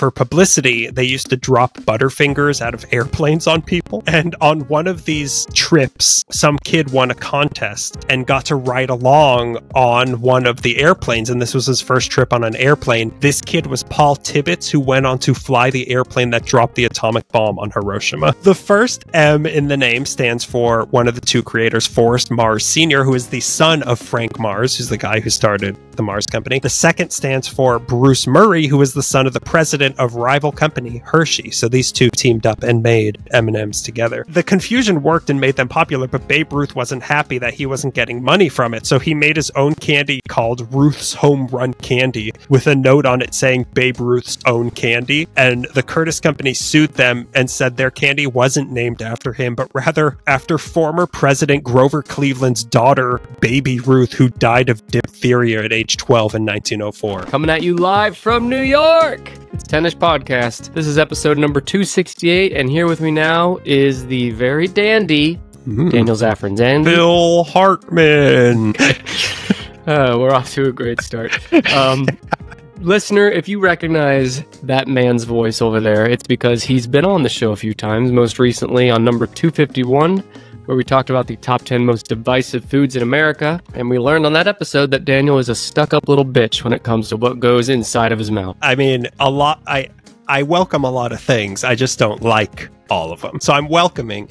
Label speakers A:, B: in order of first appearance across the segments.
A: for publicity, they used to drop Butterfingers out of airplanes on people. And on one of these trips, some kid won a contest and got to ride along on one of the airplanes. And this was his first trip on an airplane. This kid was Paul Tibbets, who went on to fly the airplane that dropped the atomic bomb on Hiroshima. The first M in the name stands for one of the two creators, Forrest Mars Sr., who is the son of Frank Mars, who's the guy who started the Mars Company. The second stands for Bruce Murrie, who is the son of the president of rival company Hershey. So these two teamed up and made M&Ms together. The confusion worked and made them popular, but Babe Ruth wasn't happy that he wasn't getting money from it. So he made his own candy called Ruth's Home Run Candy with a note on it saying Babe Ruth's own candy. And the Curtiss Company sued them and said their candy wasn't named after him, but rather after former President Grover Cleveland's daughter, Baby Ruth, who died of diphtheria at age 12 in 1904.
B: Coming at you live from New York. It's 10ish Podcast. This is episode number 268, and here with me now is the very dandy
A: Mm.
B: Daniel Zafran. Dan,
A: Bill Hartman.
B: uh, we're off to a great start. Um, listener, if you recognize that man's voice over there, it's because he's been on the show a few times, most recently on number 251, where we talked about the top 10 most divisive foods in America. And we learned on that episode that Daniel is a stuck up little bitch when it comes to what goes inside of his mouth.
A: I mean, a lot. I I welcome a lot of things. I just don't like all of them. So I'm welcoming.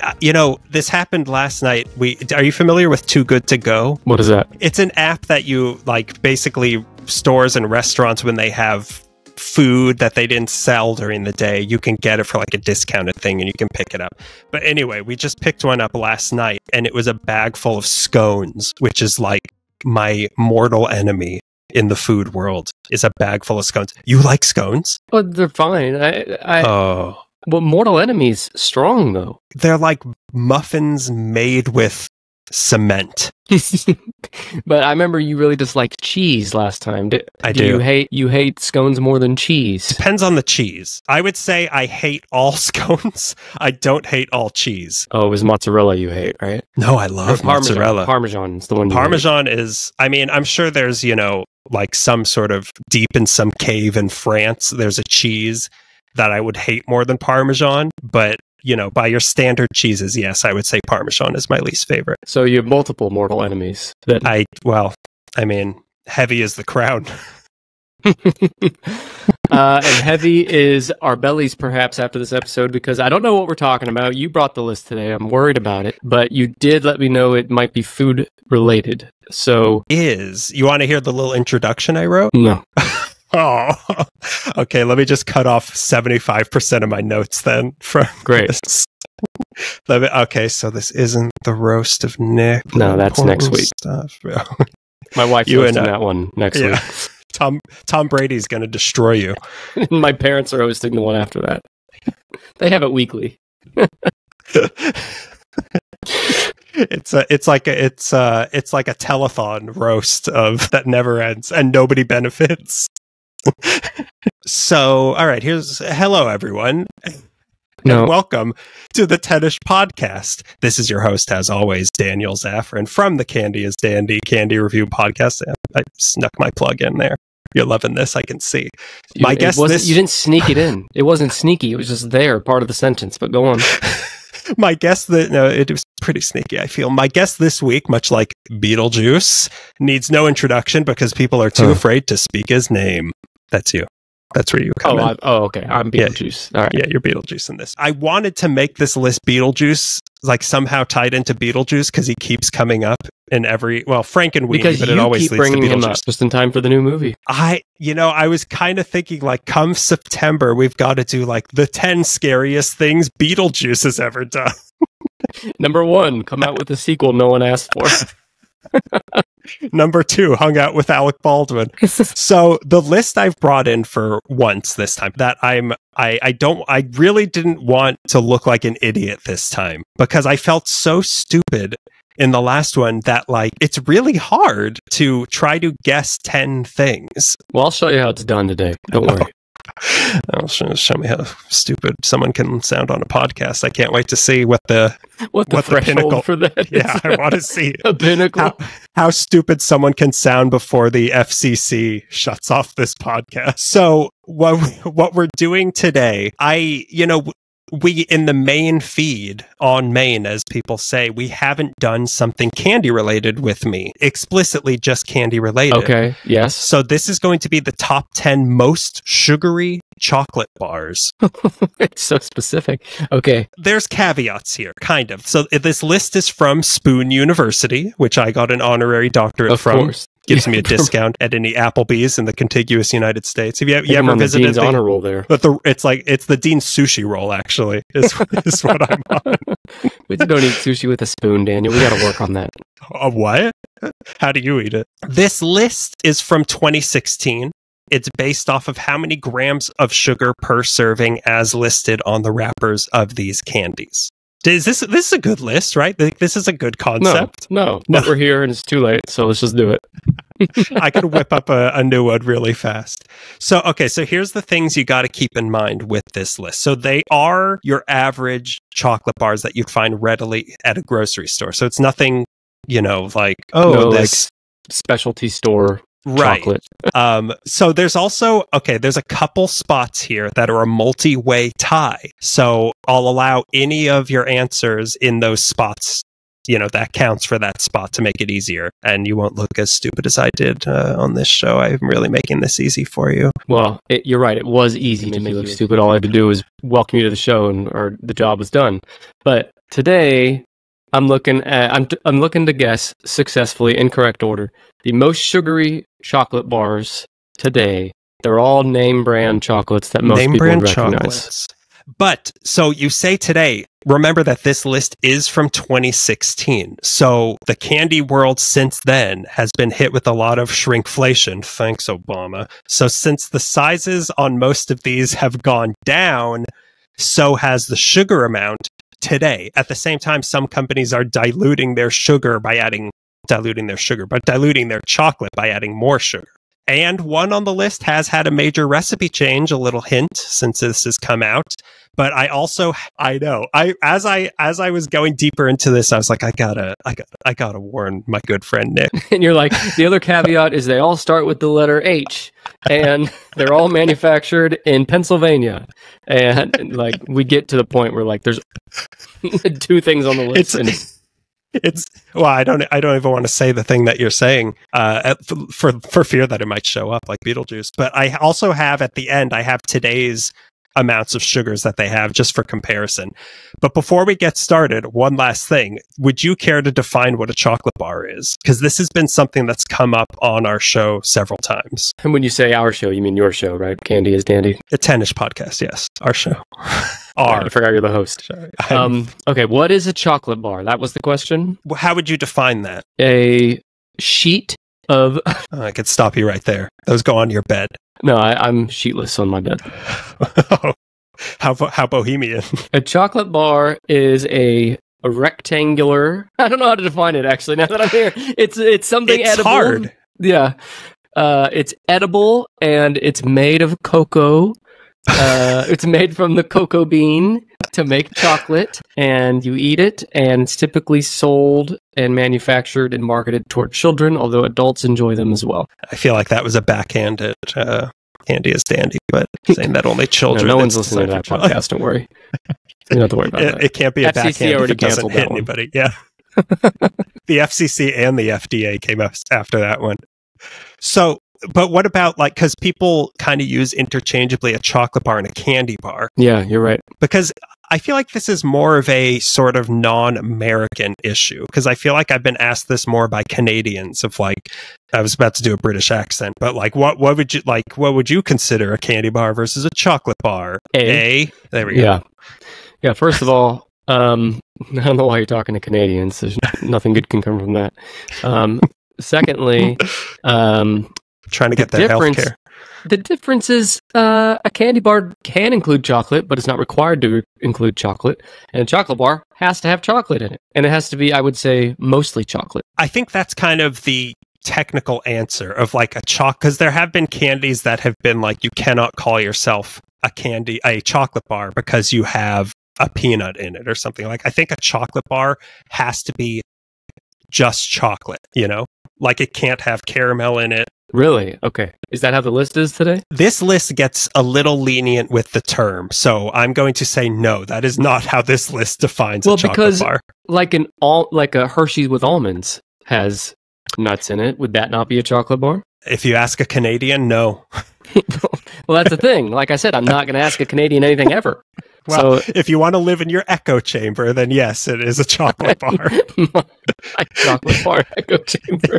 A: Uh, you know, this happened last night. We are you familiar with Too Good to Go?
B: What is that?
A: It's an app that you like basically stores and restaurants when they have food that they didn't sell during the day, you can get it for like a discounted thing and you can pick it up. But anyway, we just picked one up last night and it was a bag full of scones, which is like my mortal enemy in the food world is a bag full of scones. You like scones?
B: Oh, they're fine. I, I,
A: Oh.
B: well, Mortal enemies strong though.
A: They're like muffins made with cement.
B: but I remember you really disliked cheese last time. Do,
A: I
B: do. You hate you hate scones more than cheese.
A: Depends on the cheese. I would say I hate all scones. I don't hate all cheese.
B: Oh, it was mozzarella you hate, right?
A: No, I love
B: Parmesan.
A: mozzarella.
B: Parmesan's the one. You.
A: Parmesan is, I mean, I'm sure there's, you know, like some sort of deep in some cave in France, there's a cheese that I would hate more than Parmesan. But, you know, by your standard cheeses, yes, I would say Parmesan is my least favorite.
B: So you have multiple mortal enemies. That
A: I, well, I mean, heavy is the crown.
B: uh, and heavy is our bellies, perhaps after this episode, because I don't know what we're talking about. You brought the list today. I'm worried about it, but you did let me know it might be food related. So
A: Is, you want to hear the little introduction I wrote?
B: no,
A: Oh, okay. Let me just cut off 75% of my notes then from
B: Great.
A: this. Let me, okay, so this isn't the roast of Nick.
B: No, that's next week.
A: Stuff.
B: my wife
A: You and I-
B: that one next
A: yeah. Tom Tom Brady's going to destroy you.
B: my parents are hosting the one after that. they have it weekly.
A: it's a, it's like a, it's uh it's like a telethon roast of that never ends and nobody benefits. So, all right, here's hello everyone.
B: No,
A: and welcome to the 10ish Podcast. This is your host, as always, Daniel Zafran from the Candy is Dandy Candy Review Podcast. I snuck my plug in there. You're loving this, I can see.
B: You-
A: My
B: it
A: guess this
B: you didn't sneak it in. It wasn't sneaky. It was just there, part of the sentence. But go on.
A: my guess that no, it was pretty sneaky. I feel my guest this week, much like Beetlejuice, needs no introduction because people are too
B: Huh.
A: afraid to speak his name. That's you. That's where you come
B: Oh,
A: in.
B: Oh, okay. I'm
A: Yeah.
B: Beetlejuice. All right.
A: Yeah, you're Beetlejuice in this. I wanted to make this list Beetlejuice, like somehow tied into Beetlejuice because he keeps coming up in every well, Frankenweenie,
B: Because
A: but
B: you
A: it always leads to
B: bringing him up
A: Beetlejuice.
B: just in time for the new movie.
A: I, you know, I was kind of thinking like, come September, we've got to do like the ten scariest things Beetlejuice has ever done.
B: Number one, come out with a sequel no one asked for.
A: Number two, hung out with Alec Baldwin. So the list I've brought in for once this time that I'm I I don't I really didn't want to look like an idiot this time because I felt so stupid in the last one that like it's really hard to try to guess 10 things.
B: well, I'll show you how it's done today. Don't worry.
A: Show, show me how stupid someone can sound on a podcast. I can't wait to see what the
B: What the
A: What the pinnacle-
B: for that
A: yeah. I want to see
B: a pinnacle.
A: how, how stupid someone can sound before the FCC shuts off this podcast. So what what we're doing today, I you know we in the main feed on main as people say we haven't done something candy related with me explicitly just candy related
B: Okay. Yes.
A: so this is going to be the top 10 most sugary chocolate bars
B: it's so specific. Okay.
A: there's caveats here kind of so this list is from spoon university which i got an honorary doctorate
B: Of
A: from
B: course.
A: Gives me a discount at any Applebee's in the contiguous United States. Have you, you ever visited the,
B: honor roll there.
A: But the it's like it's the Dean sushi roll actually is, is what I'm on.
B: We don't eat sushi with a spoon, Daniel. We got to work on that.
A: A what? How do you eat it? This list is from 2016. It's based off of how many grams of sugar per serving as listed on the wrappers of these candies. Is this this is a good list, right? This is a good concept.
B: No, no,
A: No.
B: but we're here and it's too late, so let's just do it.
A: I could whip up a, a new one really fast. So, okay, so here's the things you got to keep in mind with this list. So, they are your average chocolate bars that you'd find readily at a grocery store. So, it's nothing, you know, like, oh,
B: no, like
A: this.
B: specialty store
A: right.
B: chocolate.
A: Um, so there's also okay, there's a couple spots here that are a multi-way tie. So I'll allow any of your answers in those spots. You know that counts for that spot to make it easier, and you won't look as stupid as I did uh, on this show. I'm really making this easy for you.
B: Well, it, you're right. It was easy to make you look stupid. All I had to do was welcome you to the show, and or the job was done. But today, I'm looking at I'm I'm looking to guess successfully in correct order the most sugary chocolate bars today. They're all name brand chocolates that most
A: Name
B: people
A: brand
B: recognize.
A: chocolates. But so you say today, remember that this list is from 2016. So the candy world since then has been hit with a lot of shrinkflation. Thanks, Obama. So since the sizes on most of these have gone down, so has the sugar amount today. At the same time, some companies are diluting their sugar by adding diluting their sugar, but diluting their chocolate by adding more sugar. And one on the list has had a major recipe change, a little hint since this has come out. But I also I know. I as I as I was going deeper into this, I was like, I gotta I gotta, I gotta warn my good friend Nick.
B: And you're like, the other caveat is they all start with the letter H, and they're all manufactured in Pennsylvania. And, like, we get to the point where like there's two things on the list,
A: It's-
B: and it's
A: well, I don't I don't even want to say the thing that you're saying uh, for for fear that it might show up like Beetlejuice. But I also have at the end I have today's amounts of sugars that they have just for comparison. But before we get started, one last thing. Would you care to define what a chocolate bar is? Because this has been something that's come up on our show several times.
B: And when you say our show, you mean your show, right? Candy is dandy.
A: A 10ish podcast, yes. Our show.
B: I forgot you're the host.
A: Sorry.
B: Um, okay, what is a chocolate bar? That was the question.
A: How would you define that?
B: A sheet of
A: Oh, I could stop you right there. Those go on your bed.
B: no, I, I'm sheetless on my bed.
A: how how bohemian.
B: A chocolate bar is a, a rectangular. I don't know how to define it actually. Now that I'm here, it's it's something
A: it's
B: edible.
A: hard.
B: Yeah, uh, it's edible and it's made of cocoa. Uh, it's made from the cocoa bean to make chocolate, and you eat it. And it's typically sold and manufactured and marketed toward children, although adults enjoy them as well.
A: I feel like that was a backhanded uh, Candy is dandy, but saying that only children.
B: no one's listening to that podcast. Don't worry. You don't have to worry about
A: It,
B: that.
A: it can't be a
B: FCC
A: backhand if
B: already
A: it doesn't hit
B: one.
A: anybody. Yeah. the FCC and the FDA came up after that one. So, but what about like, because people kind of use interchangeably a chocolate bar and a candy bar?
B: Yeah, you're right.
A: Because I feel like this is more of a sort of non American issue. Because I feel like I've been asked this more by Canadians of like, I was about to do a British accent, but like, what, what would you like, what would you consider a candy bar versus a chocolate bar?
B: A.
A: A. There we go.
B: Yeah. Yeah, first of all, um, I don't know why you're talking to Canadians. There's nothing good can come from that. Um, secondly, um,
A: Trying to
B: The
A: get health
B: difference-
A: care.
B: the difference is uh, a candy bar can include chocolate, but it's not required to include chocolate. And a chocolate bar has to have chocolate in it. And it has to be, I would say, mostly chocolate.
A: I think that's kind of the technical answer of like a chalk because there have been candies that have been like you cannot call yourself a candy, a chocolate bar because you have a peanut in it or something. Like I think a chocolate bar has to be just chocolate, you know? Like it can't have caramel in it.
B: Really? Okay. Is that how the list is today?
A: This list gets a little lenient with the term. So I'm going to say no, that is not how this list defines
B: Well,
A: a chocolate
B: because-
A: bar.
B: Like an all like a Hershey's with almonds has nuts in it. Would that not be a chocolate bar?
A: If you ask a Canadian, no.
B: well, that's the thing. Like I said, I'm not going to ask a Canadian anything ever.
A: Well,
B: so
A: if you want to live in your echo chamber, then yes, it is a chocolate bar.
B: chocolate bar echo chamber.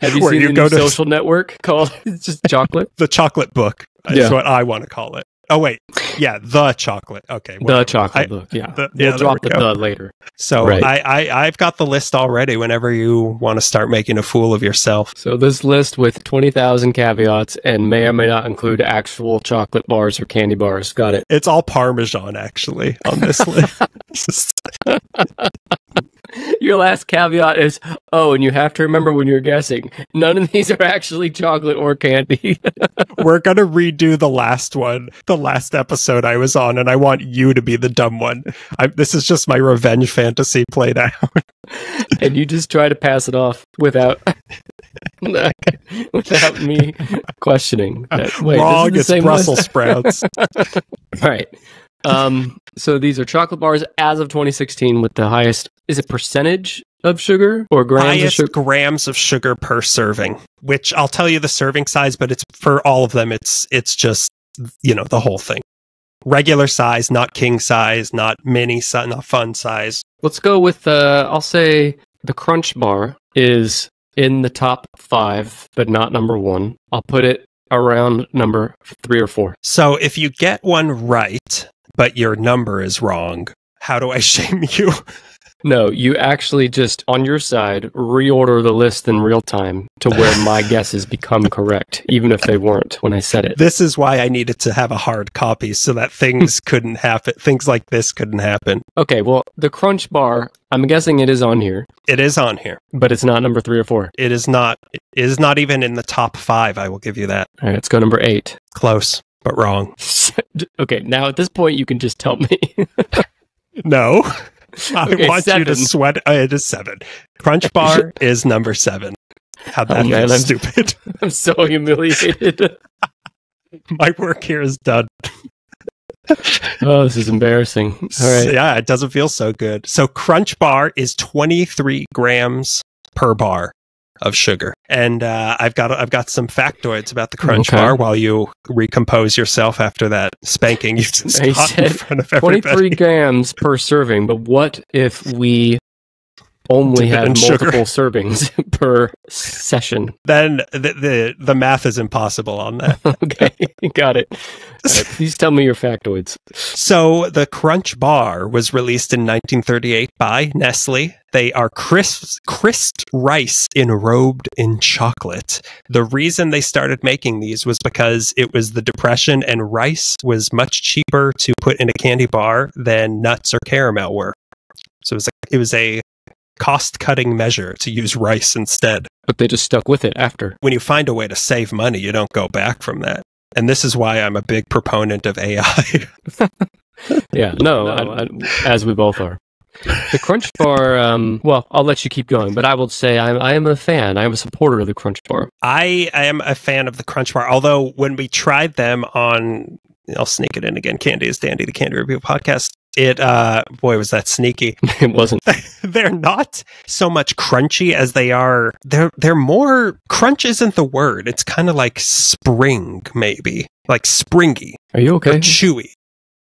B: Have you
A: Where
B: seen
A: you
B: the
A: go
B: new
A: to-
B: social network called it's just chocolate?
A: the chocolate book is
B: Yeah.
A: what I want to call it. Oh wait, yeah, the chocolate. Okay,
B: The chocolate
A: I-
B: book. Yeah.
A: the-
B: we'll
A: yeah,
B: drop
A: we
B: the the later.
A: So
B: Right.
A: I, I I've got the list already. Whenever you want to start making a fool of yourself,
B: So this list with 20,000 caveats and may or may not include actual chocolate bars or candy bars. Got it.
A: it's all Parmesan actually on this list.
B: Your last caveat is, oh, and you have to remember when you're guessing, none of these are actually chocolate or candy.
A: We're gonna redo the last one, the last episode I was on, and I want you to be the dumb one. I, this is just my revenge fantasy played out.
B: and you just try to pass it off without without me questioning. That, wait,
A: Wrong. It's
B: is the same
A: Brussels sprouts.
B: right. Um, so these are chocolate bars as of 2016 with the highest. Is it percentage of sugar or grams of sugar?
A: grams of sugar per serving, which I'll tell you the serving size, but it's for all of them. It's it's just you know the whole thing. Regular size, not king size, not mini size, not fun size.
B: Let's go with. Uh, I'll say the Crunch Bar is in the top five, but not number one. I'll put it around number three or four.
A: So if you get one right, but your number is wrong, how do I shame you?
B: No, you actually just on your side reorder the list in real time to where my guesses become correct, even if they weren't when I said it.
A: This is why I needed to have a hard copy so that things couldn't happen. Things like this couldn't happen.
B: Okay, well, the Crunch Bar, I'm guessing it is on here,
A: It is on here.
B: but it's not number three or four.
A: It is not. It is not even in the top five. I will give you that.
B: All right, let's go number eight.
A: Close, but wrong.
B: okay, now at this point, you can just tell me.
A: No. I
B: Okay,
A: want you to sweat. Uh, it is seven. Crunch Bar is number seven. How'd that
B: Oh, man, I'm-
A: stupid?
B: I'm so humiliated.
A: My work here is done.
B: oh, this is embarrassing. All right.
A: Yeah, it doesn't feel so good. So Crunch Bar is 23 grams per bar of sugar. And uh, I've got I've got some factoids about the Crunch
B: Okay.
A: Bar while you recompose yourself after that spanking you just got in front of everybody.
B: 23 grams per serving, but what if we only have
A: in sugar.
B: multiple servings per session?
A: Then the, the the math is impossible on that.
B: okay, got it. Right, please tell me your factoids.
A: So the Crunch Bar was released in 1938 by Nestle. They are crisp, crisped rice enrobed in chocolate. The reason they started making these was because it was the Depression and rice was much cheaper to put in a candy bar than nuts or caramel were. So it was a, it was a cost cutting measure to use rice instead.
B: But they just stuck with it after.
A: When you find a way to save money, you don't go back from that. And this is why I'm a big proponent of AI.
B: Yeah, no, I, I, as we both are. The Crunch Bar, um, well, I'll let you keep going, but I will say I'm, I am a fan. I am a supporter of the Crunch Bar.
A: I am a fan of the Crunch Bar, although when we tried them on, I'll sneak it in again. Candy is Dandy, the Candy Review podcast. It, uh, boy, was that sneaky.
B: It wasn't.
A: they're not so much crunchy as they are. They're they're more crunch isn't the word. It's kind of like spring, maybe like springy
B: Are you
A: or
B: okay?
A: chewy.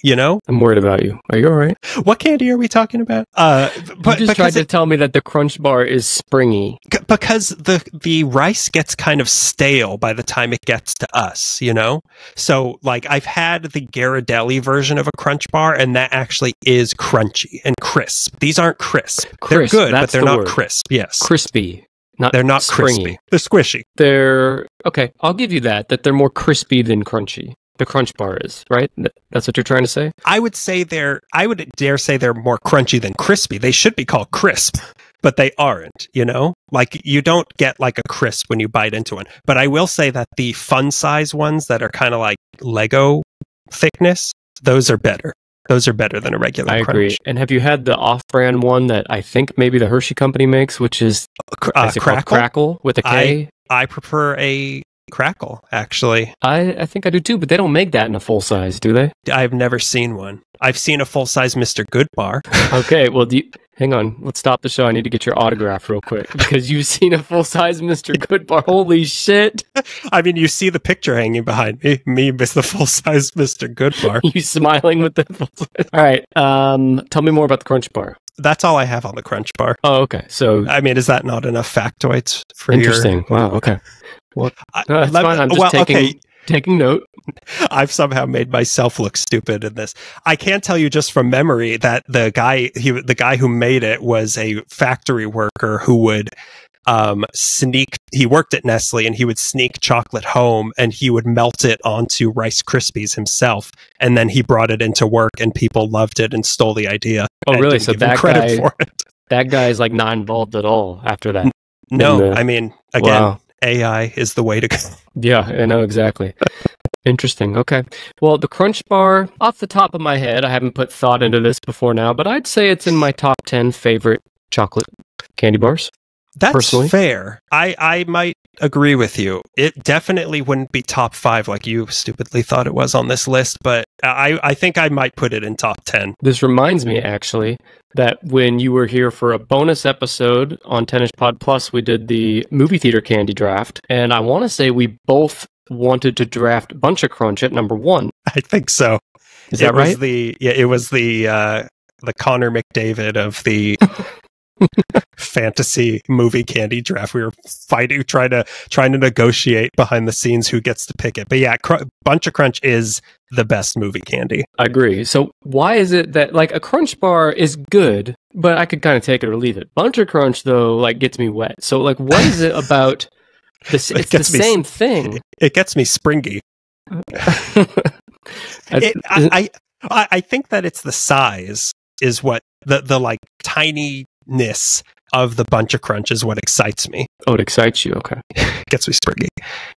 A: You know
B: I'm worried about you. Are you all right?
A: what candy are we talking about? Uh, but
B: you just tried to
A: it-
B: tell me that the Crunch Bar is springy.
A: because the the rice gets kind of stale by the time it gets to us, you know. So like I've had the Ghirardelli version of a Crunch Bar, and that actually is crunchy and crisp. These aren't crisp.
B: Crisp,
A: they're good, but they're
B: the
A: not
B: word.
A: crisp. Yes,
B: Crispy, not
A: they're not
B: springy.
A: crispy. They're squishy.
B: They're okay. I'll give you that. That they're more crispy than crunchy. The Crunch Bar is right. That's what you're trying to say.
A: I would say they're. I would dare say they're more crunchy than crispy. They should be called crisp. But they aren't, you know? Like you don't get like a crisp when you bite into one. But I will say that the fun size ones that are kind of like Lego thickness, those are better. Those are better than a regular
B: I
A: crunch.
B: agree. And have you had the off-brand one that I think maybe the Hershey company makes, which is,
A: Uh, crackle.
B: Crackle with a K?
A: I prefer a crackle. Actually,
B: I, I think I do too, but they don't make that in a full size, do they?
A: I've never seen one. I've seen a full size Mr. Goodbar.
B: Okay, well, do you, hang on. Let's stop the show. I need to get your autograph real quick because you've seen a full size Mr. Goodbar. Holy shit!
A: I mean, you see the picture hanging behind me. Me with the full size Mr. Goodbar.
B: You smiling with the full size. All right. Um, tell me more about the Crunch Bar.
A: That's all I have on the Crunch bar.
B: Oh, okay. So
A: I mean, is that not enough factoids for
B: interesting. Wow. Okay.
A: Your? I,
B: that's
A: let-
B: fine. I'm just
A: well,
B: taking
A: okay.
B: taking note.
A: I've somehow made myself look stupid in this. I can't tell you just from memory that the guy he the guy who made it was a factory worker who would um sneak he worked at Nestle and he would sneak chocolate home and he would melt it onto rice krispies himself and then he brought it into work and people loved it and stole the idea
B: Oh, really? So that
A: credit
B: guy,
A: for it
B: that guy is like not involved at all after that.
A: no
B: the-
A: i mean again
B: Wow.
A: Ai is the way to go
B: Yeah, I know exactly. Interesting. Okay. Well, the Crunch Bar, off the top of my head, I haven't put thought into this before now, but I'd say it's in my top 10 favorite chocolate candy bars.
A: That's
B: personally.
A: fair. I, I might agree with you. It definitely wouldn't be top five like you stupidly thought it was on this list, but I, I think I might put it in top 10.
B: This reminds me, actually, that when you were here for a bonus episode on 10ish Pod Plus, we did the movie theater candy draft. And I want to say we both wanted to draft Bunch of Crunch at number one.
A: I think so.
B: Is
A: it
B: that
A: was
B: right?
A: the yeah, it was the uh the Connor McDavid of the fantasy movie candy draft. We were fighting, trying to trying to negotiate behind the scenes who gets to pick it. But yeah, Cr- Bunch of Crunch is the best movie candy.
B: I agree. So why is it that like a crunch bar is good, but I could kind of take it or leave it. Bunch of crunch though, like gets me wet. So like, what is it about? This
A: It
B: it's the
A: me-
B: same thing.
A: It gets me springy. It, I, I I I think that it's the size is what the the like tininess of the bunch of crunch is what excites me.
B: oh, it excites you. Okay.
A: Gets me springy.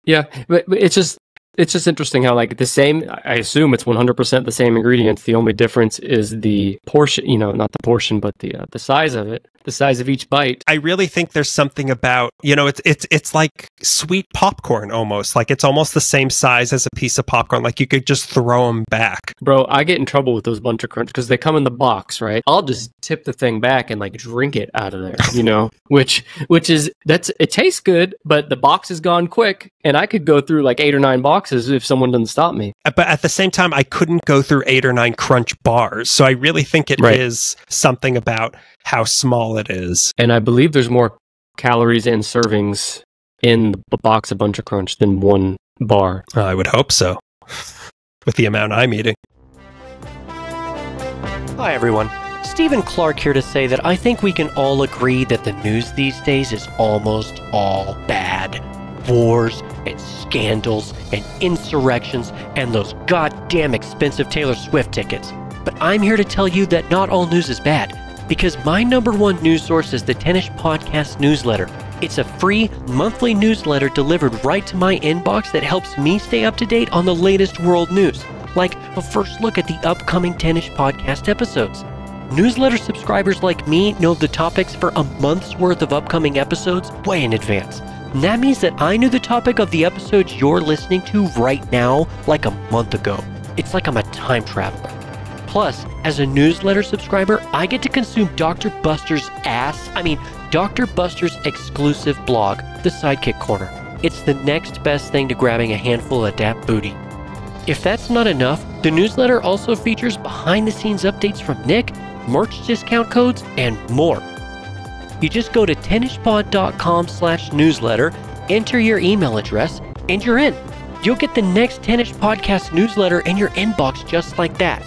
B: Yeah, but, but it's just it's just interesting how like the same. I assume it's one hundred percent the same ingredients. The only difference is the portion. You know, not the portion, but the uh, the size of it, the size of each bite.
A: I really think there's something about you know it's it's it's like sweet popcorn almost like it's almost the same size as a piece of popcorn. Like you could just throw them back.
B: Bro, I get in trouble with those bunch of crunch because they come in the box, right? I'll just tip the thing back and like drink it out of there, you know? which which is that's it tastes good, but the box is gone quick, and I could go through like eight or nine boxes if someone doesn't stop me.
A: Uh, But at the same time, I couldn't go through eight or nine crunch bars. So I really think it is
B: Right.
A: something about how small it is.
B: And I believe there's more calories and servings in the box of bunch of crunch than one bar.
A: I would hope so. With the amount I'm eating.
C: Hi, everyone. Stephen Clark here to say that I think we can all agree that the news these days is almost all bad. Wars and scandals and insurrections and those goddamn expensive Taylor Swift tickets. But I'm here to tell you that not all news is bad, because my number one news source is the 10ish Podcast newsletter. It's a free monthly newsletter delivered right to my inbox that helps me stay up to date on the latest world news, like a first look at the upcoming 10ish Podcast episodes. Newsletter subscribers like me know the topics for a month's worth of upcoming episodes way in advance. And that means that I knew the topic of the episodes you're listening to right now like a month ago. It's like I'm a time traveler. Plus, as a newsletter subscriber, I get to consume Dr. Buster's ass, I mean, Dr. Buster's exclusive blog, The Sidekick Corner. It's the next best thing to grabbing a handful of dap booty. If that's not enough, the newsletter also features behind the scenes updates from Nick, merch discount codes, and more. You just go to 10ishpod.com slash newsletter, enter your email address, and you're in. You'll get the next 10ish Podcast newsletter in your inbox just like that.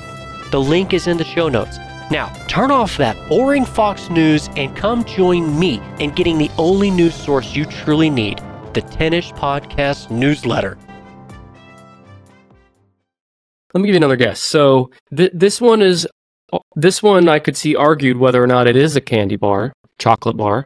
C: The link is in the show notes. Now, turn off that boring Fox News and come join me in getting the only news source you truly need the 10ish Podcast newsletter.
B: Let me give you another guess. So th- this one is this one I could see argued whether or not it is a candy bar, chocolate bar,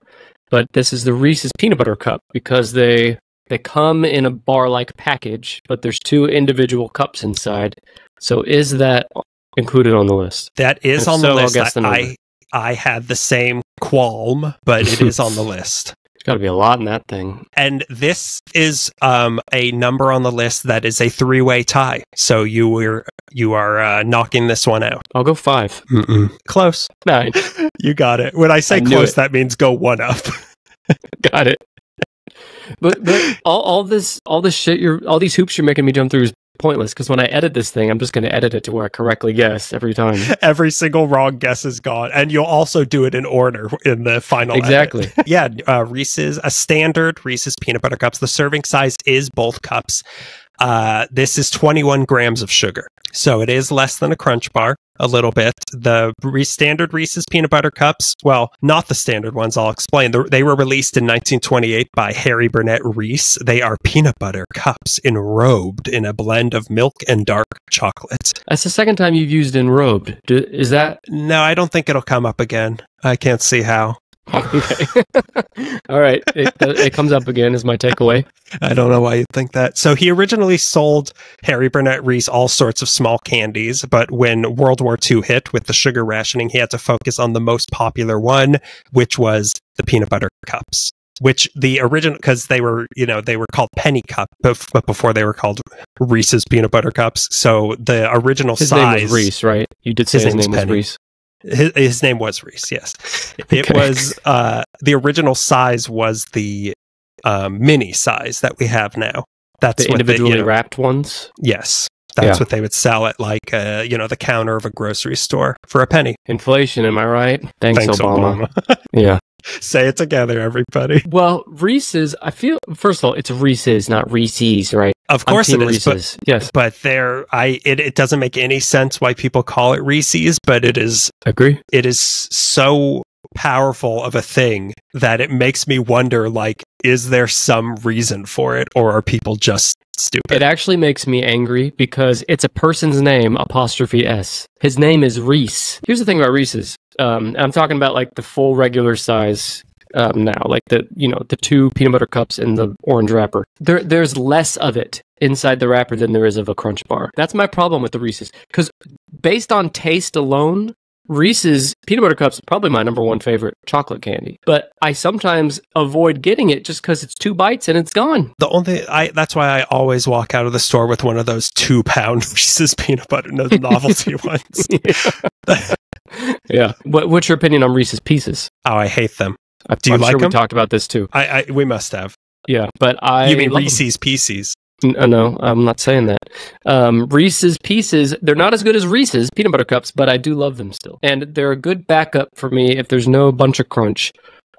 B: but this is the Reese's peanut butter cup because they they come in a bar like package, but there's two individual cups inside. So is that included on the list?
A: That is on the
B: so, I'll
A: list.
B: guess the
A: I. I I had the same qualm, but it is on the list.
B: There's got to be a lot in that thing.
A: And this is um, a number on the list that is a three-way tie. So you were you are uh, knocking this one out.
B: I'll go five.
A: Mm-mm. Close.
B: Nine.
A: You got it. When I say
B: I
A: close, that means go one up.
B: Got it. But but all, all this all this shit you're all these hoops you're making me jump through is pointless because when I edit this thing, I'm just going to edit it to where I correctly guess every time.
A: Every single wrong guess is gone, and you'll also do it in order in the final.
B: Exactly.
A: yeah, uh, Reese's a standard Reese's peanut butter cups. The serving size is both cups. Uh, this is 21 grams of sugar, so it is less than a Crunch Bar a little bit. The re- standard Reese's peanut butter cups, well, not the standard ones. I'll explain. The- they were released in 1928 by Harry Burnett Reese. They are peanut butter cups enrobed in a blend of milk and dark chocolate.
B: That's the second time you've used enrobed. Is that
A: No, I don't think it'll come up again. I can't see how.
B: Okay? all right. It, uh, it comes up again. Is my takeaway.
A: I don't know why you think that. So he originally sold Harry Burnett Reese all sorts of small candies, but when World War II hit with the sugar rationing, he had to focus on the most popular one, which was the peanut butter cups. Which the original, because they were, you know, they were called penny cup, but, but before they were called Reese's peanut butter cups. So the original
B: His
A: size,
B: name was Reese, right? You did say
A: His
B: his, name was
A: Penny.
B: Reese.
A: His, his name was Reese. Yes, it
B: Okay.
A: was uh, the original size was the um, mini size that we have now. That's
B: The
A: what they, you
B: individually
A: know-
B: wrapped ones.
A: Yes. That's
B: Yeah.
A: what they would sell at like uh, you know, the counter of a grocery store for a penny.
B: Inflation, am I right? Thanks,
A: Thanks,
B: Obama.
A: Obama.
B: Yeah.
A: Say it together, everybody.
B: Well, Reese's, I feel, first of all, it's Reese's, not Reese's, right?
A: Of course it is, but
B: Reese's. yes,
A: but there I it, it doesn't make any sense why people call it Reese's, but it is
B: agree.
A: it is so powerful of a thing that it makes me wonder like is there some reason for it or are people just stupid?
B: It actually makes me angry because it's a person's name, apostrophe S. His name is Reese. Here's the thing about Reese's. Um, I'm talking about like the full regular size um, now, like the you know the two peanut butter cups in the orange wrapper. There, there's less of it inside the wrapper than there is of a Crunch bar. That's my problem with the Reese's because based on taste alone. Reese's peanut butter cups probably my number one favorite chocolate candy, but I sometimes avoid getting it just because it's two bites and it's gone.
A: the only I that's why I always walk out of the store with one of those two pound Reese's peanut butter no novelty ones.
B: yeah. What, what's your opinion on Reese's Pieces?
A: Oh, I hate them.
B: I,
A: Do you
B: I'm
A: like
B: sure
A: them?
B: we talked about this too.
A: I, I we must have.
B: Yeah, but I
A: you mean Reese's Pieces?
B: them. N- no, I'm not saying that. Um, Reese's Pieces, they're not as good as Reese's peanut butter cups, but I do love them still, and they're a good backup for me. If there's no bunch of crunch,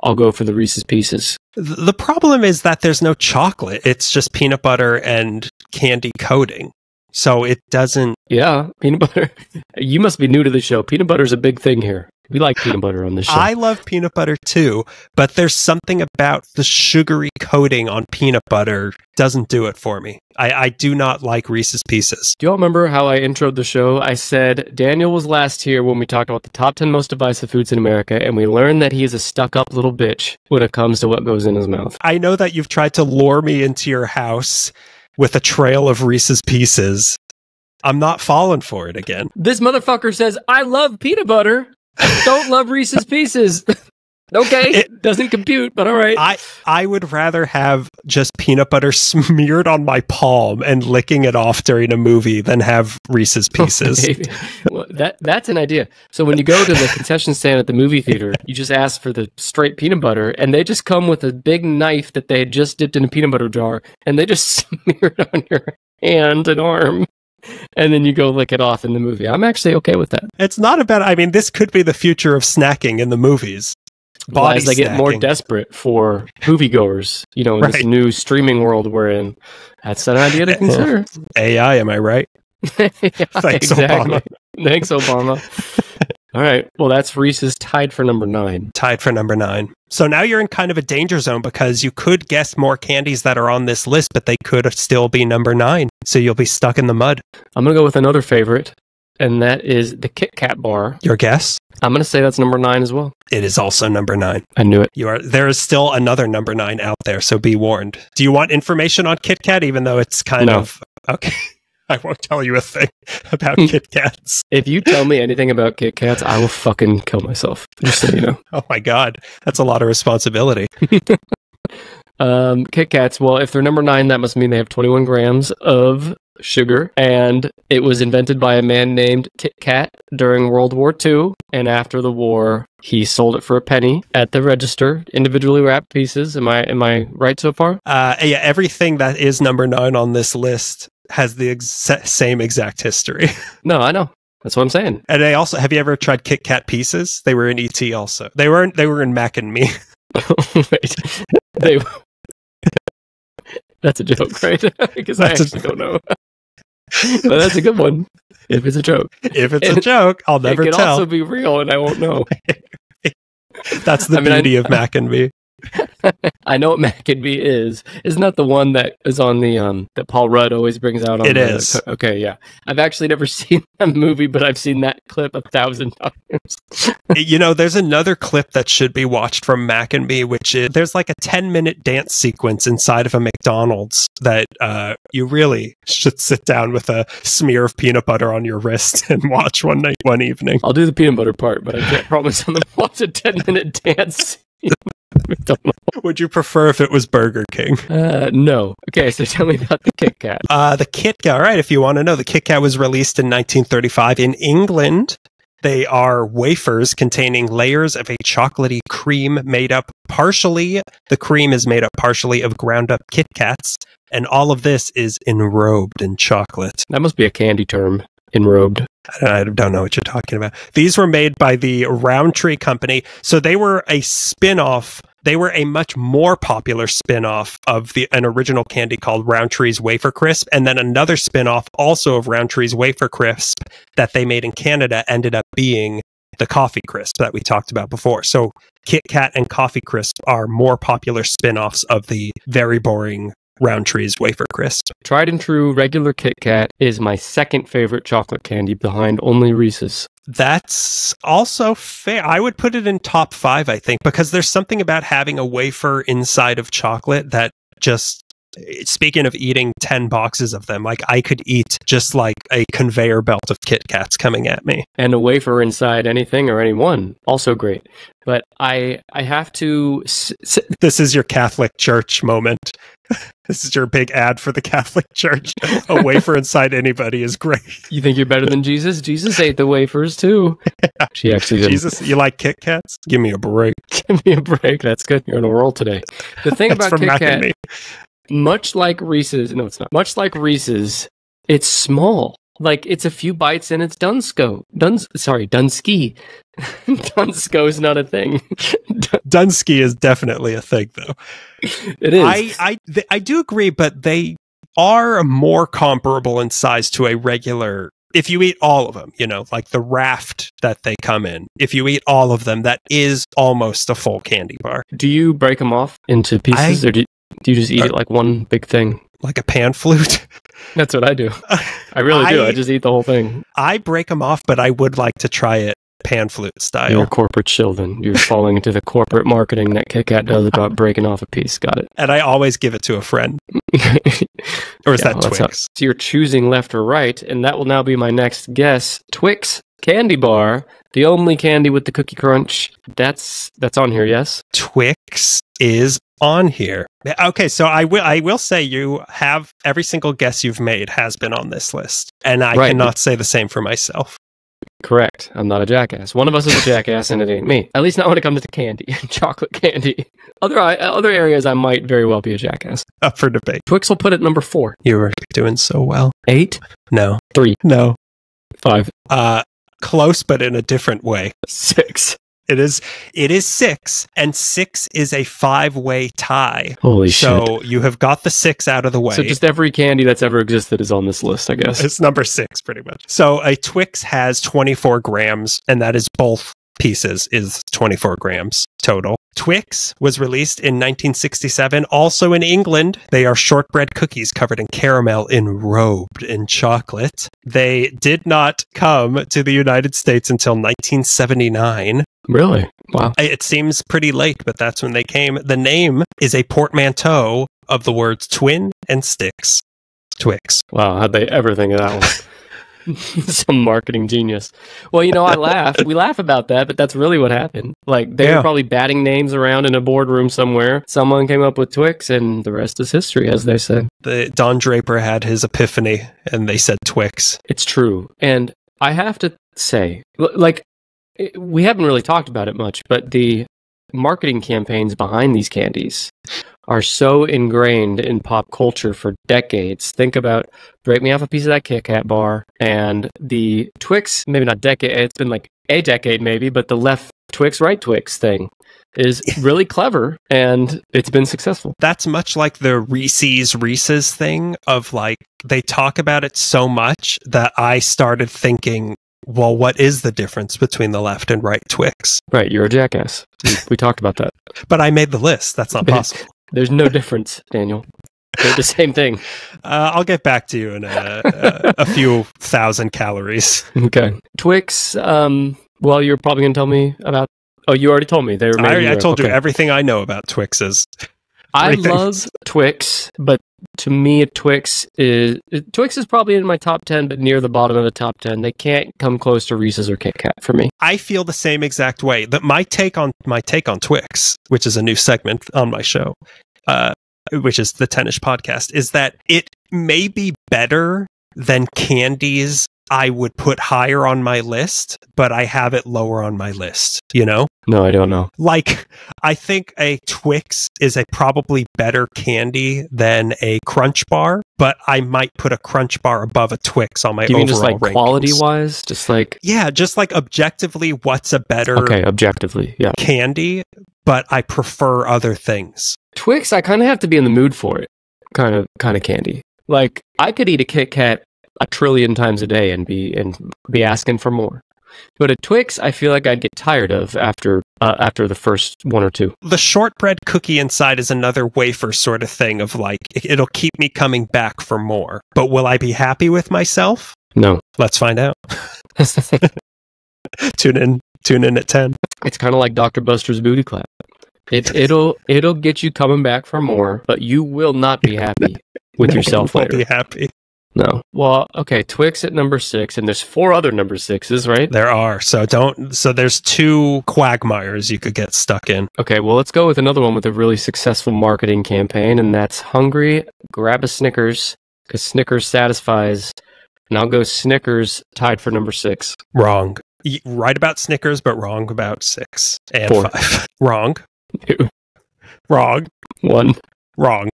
B: I'll go for the Reese's Pieces.
A: The problem is that there's no chocolate. It's just peanut butter and candy coating. So it doesn't.
B: Yeah, peanut butter. you must be new to the show. Peanut butter is a big thing here. We like peanut butter on this show.
A: I love peanut butter too, but there's something about the sugary coating on peanut butter doesn't do it for me. I, I do not like Reese's Pieces.
B: Do y'all remember how I introed the show? I said Daniel was last here when we talked about the top 10 most divisive foods in America, and we learned that he is a stuck up little bitch when it comes to what goes in his mouth.
A: I know that you've tried to lure me into your house with a trail of Reese's Pieces. I'm not falling for it again.
B: This motherfucker says, I love peanut butter. Don't love Reese's Pieces. okay.
A: It-
B: doesn't compute, but all right.
A: I I would rather have just peanut butter smeared on my palm and licking it off during a movie than have Reese's oh, Pieces.
B: Okay. well, that that's an idea. So when you go to the concession stand at the movie theater, you just ask for the straight peanut butter, and they just come with a big knife that they had just dipped in a peanut butter jar, and they just smear it on your hand and arm, and then you go lick it off in the movie. I'm actually okay with that.
A: It's not about. I mean, this could be the future of snacking in the movies. Body
B: as they get more desperate for moviegoers, you know, in this new streaming world we're in, that's an idea to consider.
A: AI, am I right?
B: Thanks,
A: Obama.
B: Thanks, Obama. All right. Well, that's Reese's tied for number nine.
A: Tied for number nine. So now you're in kind of a danger zone because you could guess more candies that are on this list, but they could still be number nine. So you'll be stuck in the mud.
B: I'm going to go with another favorite, and that is the Kit Kat bar.
A: Your guess?
B: I'm going to say that's number nine as well.
A: It is also number nine.
B: I knew it.
A: You are there is still another number nine out there, so be warned. Do you want information on Kit Kat, even though it's kind
B: No.
A: of okay? I won't tell you a thing about Kit Kats.
B: If you tell me anything about Kit Kats, I will fucking kill myself. Just so you know.
A: Oh my god, that's a lot of responsibility.
B: Um, Kit Kats, well, if they're number nine, that must mean they have 21 grams of sugar. And it was invented by a man named Kit Kat during World War II. And after the war, he sold it for a penny at the register, individually wrapped pieces. Am I am I right so far?
A: Uh, yeah, everything that is number nine on this list has the exa- same exact history.
B: No, I know. That's what I'm saying.
A: and they also have you ever tried Kit Kat pieces? They were in ET also. They weren't. they were in Mac and Me.
B: Wait, they. That's a joke, right? Because I
A: That's a-
B: don't know. But that's a good one. If it's a joke,
A: if it's a joke, I'll never
B: it could
A: tell.
B: also be real, and I won't know.
A: That's the
B: I mean, I-
A: beauty of Mac and Me.
B: I know what Mac and Me is. Isn't that the one that is on the um that Paul Rudd always brings out on
A: It
B: the,
A: is.
B: Okay, yeah. I've actually never seen that movie, but I've seen that clip a thousand times.
A: you know, there's another clip that should be watched from Mac and Me, which is there's like a 10 minute dance sequence inside of a McDonald's that uh, you really should sit down with a smear of peanut butter on your wrist and watch one night, one evening.
B: I'll do the peanut butter part, but I can't promise I'm gonna watch a ten minute dance.
A: Would you prefer if it was Burger King?
B: Uh, no. Okay, so tell me about the Kit Kat.
A: Uh, the Kit Kat, all right, if you want to know, the Kit Kat was released in 1935 in England. They are wafers containing layers of a chocolatey cream made up partially, the cream is made up partially of ground up Kit Kats, and all of this is enrobed in chocolate.
B: That must be a candy term. Enrobed.
A: I don't know what you're talking about. These were made by the Rowntree Company. So they were a spin off. They were a much more popular spin off of the an original candy called Rowntree's Wafer Crisp. And then another spin off also of Rowntree's Wafer Crisp that they made in Canada ended up being the Coffee Crisp that we talked about before. So Kit Kat and Coffee Crisp are more popular spin offs of the very boring Rowntree's Wafer Crisp.
B: Tried and true regular Kit Kat is my second favorite chocolate candy behind only Reese's.
A: That's also fair. I would put it in top five, I think, because there's something about having a wafer inside of chocolate that just. Speaking of eating 10 boxes of them, like I could eat just like a conveyor belt of Kit Kats coming at me.
B: and a wafer inside anything or anyone also great but i i have to s- s-
A: This is your Catholic Church moment. this is your big ad for the Catholic Church. A wafer inside anybody is great.
B: you think you're better than jesus jesus ate the wafers too she actually didn't
A: Jesus, you like Kit Kats? Give me a break.
B: give me a break that's good you're in a roll today the thing
A: That's
B: about kit
A: Mac and
B: kat
A: Me.
B: Much like reese's no it's not much like reese's it's small like it's a few bites and it's Dunsco. Duns sorry, Dunsky. Dunsco is not a thing.
A: Dunsky is definitely a thing, though.
B: it is.
A: I I th- I do agree, but they are more comparable in size to a regular. If you eat all of them, you know, like the raft that they come in. If you eat all of them, that is almost a full candy bar,
B: Do you break them off into pieces, or do, do you just eat
A: Uh,
B: it like one big thing?
A: like a pan flute.
B: That's what I do. I really do. I
A: I-
B: just eat the whole thing.
A: I break them off, but I would like to try it pan flute style.
B: You're corporate shill, then. You're falling into the corporate marketing that Kit Kat does about breaking off a piece. Got it.
A: And I always give it to a friend. Or is
B: Yeah,
A: that
B: that's how-
A: Twix?
B: so you're choosing left or right, and that will now be my next guess. Twix candy bar, the only candy with the cookie crunch. That's that's on here, yes.
A: Twix is on here. Okay, so I will I will say you have every single guess you've made has been on this list. And I
B: Right.
A: cannot say the same for myself.
B: Correct. I'm not a jackass. One of us is a jackass, and it ain't me. At least not when it comes to candy, chocolate candy. Other other areas, I might very well be a jackass.
A: Up for debate.
B: Twix will put it number four,
A: You were doing so well.
B: eight,
A: No.
B: Three.
A: No.
B: five,
A: Uh close but in a different way.
B: six.
A: It is it is 6 and 6 is a five-way tie.
B: Holy shit!
A: so you have got the 6 out of the way.
B: So just every candy that's ever existed is on this list, I guess.
A: It's number six, pretty much. So a Twix has 24 grams, and that is both pieces is 24 grams total. Twix was released in 1967, also in England. They are shortbread cookies covered in caramel enrobed in chocolate. They did not come to the United States until 1979.
B: Really? Wow.
A: It seems pretty late, but that's when they came. The name is a portmanteau of the words twin and sticks. Twix.
B: Wow, how'd they ever think of that one? Some marketing genius. Well, you know, I laugh. We laugh about that, but that's really what happened. Like they
A: Yeah.
B: were probably batting names around in a boardroom somewhere. Someone came up with Twix, and the rest is history, as they say.
A: The Don Draper had his epiphany, and they said Twix.
B: It's true. And I have to say, like, we haven't really talked about it much, but the marketing campaigns behind these candies are so ingrained in pop culture for decades. Think about break me off a piece of that Kit Kat bar and the Twix, maybe not decade, it's been like a decade maybe, but the left Twix, right Twix thing is really clever and it's been successful.
A: That's much like the Reese's Reese's thing of like they talk about it so much that I started thinking, well, what is the difference between the left and right Twix?
B: Right, you're a jackass. We, we talked about that.
A: But I made the list. That's not possible.
B: There's no difference, Daniel. They're the same thing.
A: Uh, I'll get back to you in a, a, a few thousand calories.
B: Okay. Twix, um, well, you're probably going to tell me about. Oh, you already told me. They were
A: I, I told you everything I know about Twixes.
B: I love. Twix, but to me, Twix is Twix is probably in my top ten, but near the bottom of the top ten. They can't come close to Reese's or Kit Kat for me.
A: I feel the same exact way. That my take on my take on Twix, which is a new segment on my show, uh, which is the 10ish podcast, is that it may be better than candies I would put higher on my list, but I have it lower on my list. You know,
B: No, I don't know.
A: like I think a Twix is a probably better candy than a Crunch Bar, but I might put a Crunch Bar above a Twix on my
B: Do you mean just like quality
A: rankings.
B: wise? Just like
A: Yeah, just like objectively, what's a better
B: okay, objectively, yeah.
A: candy, but I prefer other things.
B: Twix, I kind of have to be in the mood for it. Kind of, kind of candy. Like I could eat a Kit Kat a trillion times a day and be and be asking for more. But a Twix, I feel like I'd get tired of after uh, after the first one or two.
A: The shortbread cookie inside is another wafer sort of thing of like, it- it'll keep me coming back for more. But will I be happy with myself?
B: No,
A: Let's find out.
B: it's
A: Tune in, tune in at 10.
B: It's kind of like Dr. Buster's booty clap. It it'll it'll get you coming back for more, but you will not be happy with yourself later.
A: be happy.
B: No. Well, okay, Twix at number six, and there's four other number sixes, right?
A: There are. So don't, so there's two quagmires you could get stuck in.
B: Okay, well, let's go with another one with a really successful marketing campaign, and that's hungry, grab a Snickers, because Snickers satisfies. And I'll go Snickers tied for number six.
A: Wrong. Right about Snickers, but wrong about six and
B: Four.
A: five. Wrong.
B: Two,
A: Wrong.
B: one,
A: Wrong.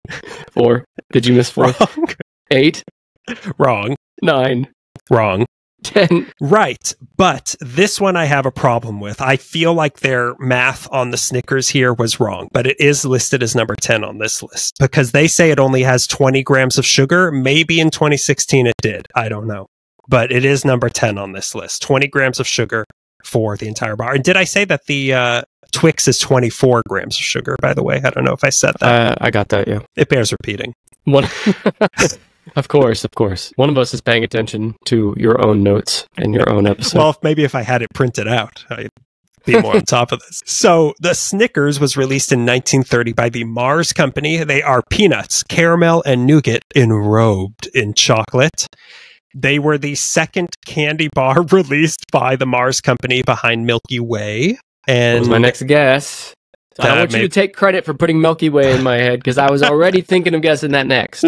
B: four. Did you miss four?
A: Wrong.
B: Eight,
A: Wrong.
B: nine,
A: Wrong.
B: ten.
A: Right. But this one I have a problem with. I feel like their math on the Snickers here was wrong, but it is listed as number 10 on this list because they say it only has 20 grams of sugar. Maybe in 2016 it did. I don't know. But it is number 10 on this list 20 grams of sugar for the entire bar. And did I say that the uh, Twix is 24 grams of sugar, by the way? I don't know if I said that.
B: Uh, I got that, yeah.
A: it bears repeating.
B: One. of course, of course. One of us is paying attention to your own notes and your own episode.
A: Well, if, maybe if I had it printed out, I'd be more on top of this. So, the Snickers was released in 1930 by the Mars Company. They are peanuts, caramel, and nougat enrobed in chocolate. They were the second candy bar released by the Mars Company behind Milky Way. And
B: my next guess. I don't want you to take credit for putting Milky Way in my head because I was already thinking of guessing that next.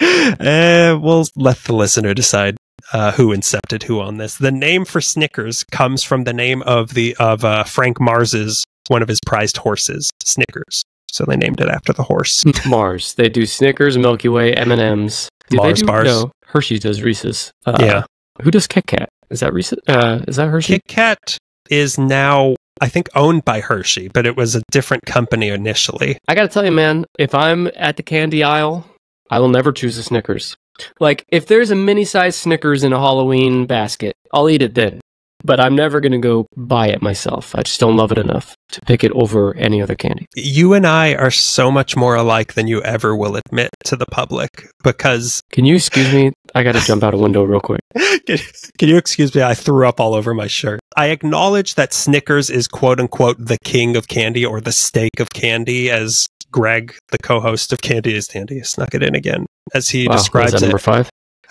A: Uh, we'll let the listener decide uh, who incepted who on this. The name for Snickers comes from the name of the of uh, Frank Mars's one of his prized horses, Snickers. So they named it after the horse.
B: Mars. They do Snickers, Milky Way, M and M's.
A: Mars
B: do,
A: bars.
B: No, Hershey does Reese's. Uh,
A: Yeah.
B: Who does Kit Kat? Is that Reese's? Uh, is that Hershey?
A: Kit Kat is now, I think, owned by Hershey, but it was a different company initially.
B: I gotta tell you, man, if I'm at the candy aisle, I will never choose a Snickers. Like, if there's a mini sized Snickers in a Halloween basket, I'll eat it then. But I'm never gonna go buy it myself. I just don't love it enough to pick it over any other candy.
A: You and I are so much more alike than you ever will admit to the public because
B: Can you excuse me? I gotta jump out a window real quick.
A: can, can you excuse me? I threw up all over my shirt. I acknowledge that Snickers is quote unquote the king of candy or the steak of candy, as Greg, the co-host of Candy is Dandy, snuck it in again as he
B: Wow, was
A: describes
B: that
A: it.
B: number five?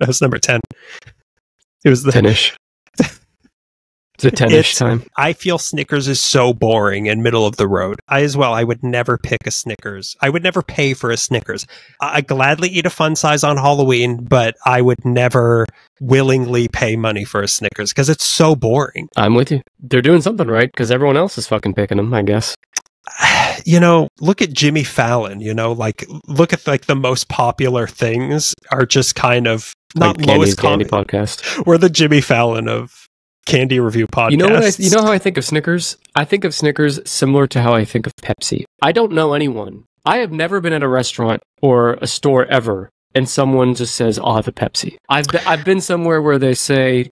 A: That was number ten. It was the
B: Ten-ish. It's a ten-ish
A: It's-
B: time.
A: I feel Snickers is so boring and middle of the road. I as well. I would never pick a Snickers. I would never pay for a Snickers. I I'd gladly eat a fun size on Halloween, but I would never willingly pay money for a Snickers because it's so boring.
B: I'm with you. They're doing something right because everyone else is fucking picking them. I guess.
A: You know, look at Jimmy Fallon. You know, like look at like the most popular things are just kind of not
B: like
A: lowest
B: Candy
A: common.
B: podcast.
A: We're the Jimmy Fallon of candy review podcast.
B: You know what? I, you know how I think of Snickers? I think of Snickers similar to how I think of Pepsi. I don't know anyone. I have never been at a restaurant or a store ever, and someone just says, ah, "I'll have a Pepsi." I've I've been somewhere where they say,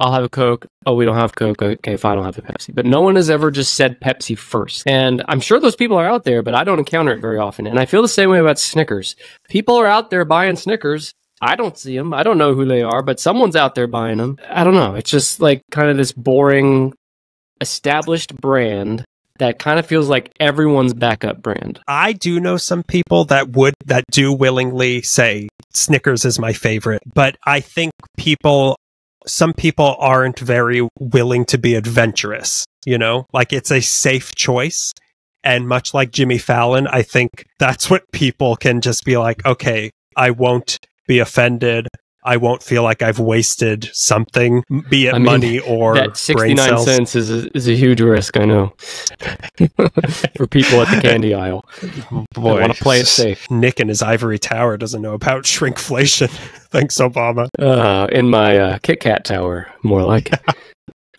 B: "I'll have a Coke." Oh, we don't have Coke. Okay, fine, I'll have a Pepsi. But no one has ever just said Pepsi first. And I'm sure those people are out there, but I don't encounter it very often. And I feel the same way about Snickers. People are out there buying Snickers. I don't see them. I don't know who they are, but someone's out there buying them. I don't know. It's just like kind of this boring, established brand that kind of feels like everyone's backup brand.
A: I do know some people that would that do willingly say Snickers is my favorite, but I think people some people aren't very willing to be adventurous, you know? Like it's a safe choice. And much like Jimmy Fallon, I think that's what people can just be like, okay, I won't be offended. I won't feel like I've wasted something, be it
B: I mean,
A: money or
B: that
A: brain
B: 69
A: cells.
B: cents is a, is a huge risk, I know. For people at the candy aisle.
A: Boy,
B: want to play it safe.
A: Nick in his ivory tower doesn't know about shrinkflation. Thanks, Obama.
B: Uh, in my uh, Kit Kat tower, more like.